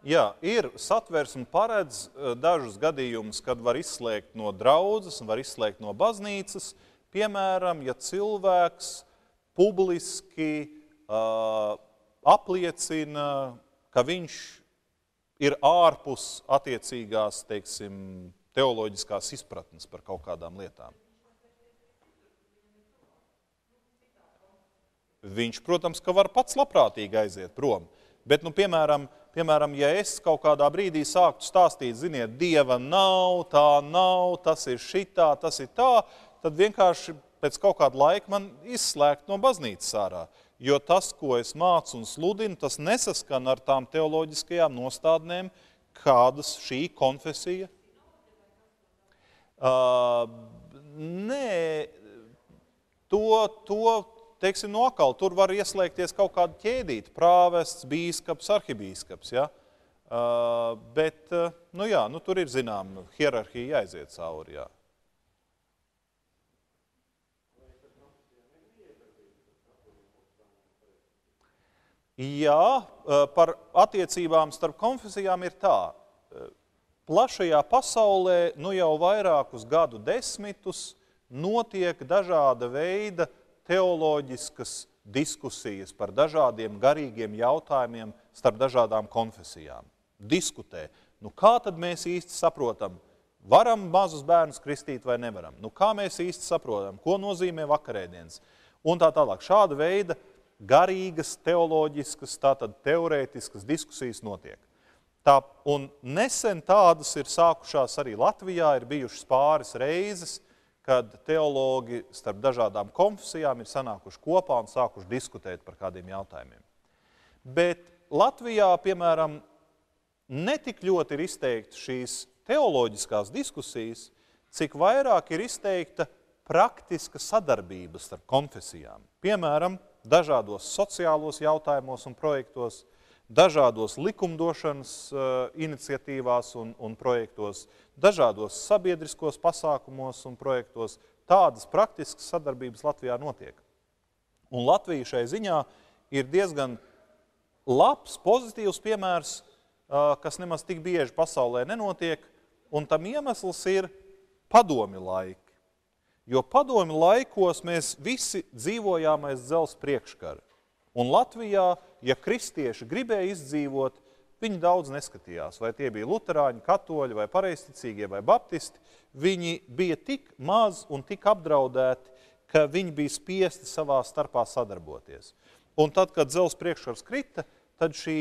Jā, ir satversme paredz eh, dažus gadījumus, kad var izslēgt no draudzes un var izslēgt no baznīcas. Piemēram, ja cilvēks publiski uh, apliecina, ka viņš ir ārpus attiecīgās, teiksim, teoloģiskās izpratnes par kaut kādām lietām. Viņš, protams, ka var pats labprātīgi aiziet prom. Bet, nu, piemēram, piemēram, ja es kaut kādā brīdī sāktu stāstīt, ziniet, Dieva nav, tā nav, tas ir šitā, tas ir tā, tad vienkārši pēc kaut kāda laika man izslēgt no baznīcas ārā. Jo tas, ko es mācu un sludinu, tas nesaskan ar tām teoloģiskajām nostādnēm, kādas šī konfesija. Uh, nē, to, to teiksim, nokal, tur var ieslēgties kaut kāda ķēdīta, prāvests, bīskaps, arhibīskaps, ja? Uh, bet, uh, nu jā, nu tur ir, zinām, hierarhija jāiziet cauri, jā. Jā, uh, par attiecībām starp konfesijām ir tā. Uh, plašajā pasaulē nu jau vairākus gadu desmitus notiek dažāda veida teoloģiskas diskusijas par dažādiem garīgiem jautājumiem starp dažādām konfesijām. Diskutē, nu kā tad mēs īsti saprotam, varam mazus bērnus kristīt vai nevaram? Nu kā mēs īsti saprotam, ko nozīmē vakarēdienas? Un tā tālāk. Šāda veida garīgas, teoloģiskas, tātad teorētiskas diskusijas notiek. Tā, un nesen tādas ir sākušās arī Latvijā, ir bijušas pāris reizes, kad teologi starp dažādām konfesijām ir sanākuši kopā un sākuši diskutēt par kādiem jautājumiem. Bet Latvijā, piemēram, netik ļoti ir izteikta šīs teoloģiskās diskusijas, cik vairāk ir izteikta praktiska sadarbība starp konfesijām. Piemēram, dažādos sociālos jautājumos un projektos, dažādos likumdošanas uh, iniciatīvās un, un projektos, dažādos sabiedriskos pasākumos un projektos. Tādas praktiskas sadarbības Latvijā notiek. Un Latvija šai ziņā ir diezgan labs, pozitīvs piemērs, kas nemaz tik bieži pasaulē nenotiek, un tam iemesls ir padomi laiki. Jo padomi laikos mēs visi dzīvojām aiz dzels priekškara. Un Latvijā, ja kristieši gribēja izdzīvot, viņi daudz neskatījās, vai tie bija luterāņi, katoļi, vai pareisticīgie, vai baptisti. Viņi bija tik maz un tik apdraudēti, ka viņi bija spiesti savā starpā sadarboties. Un tad, kad dzels priekšvars krita, tad šī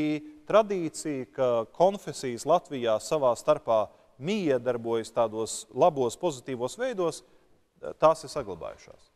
tradīcija, ka konfesijas Latvijā savā starpā miedarbojas tādos labos, pozitīvos veidos, tās ir saglabājušās.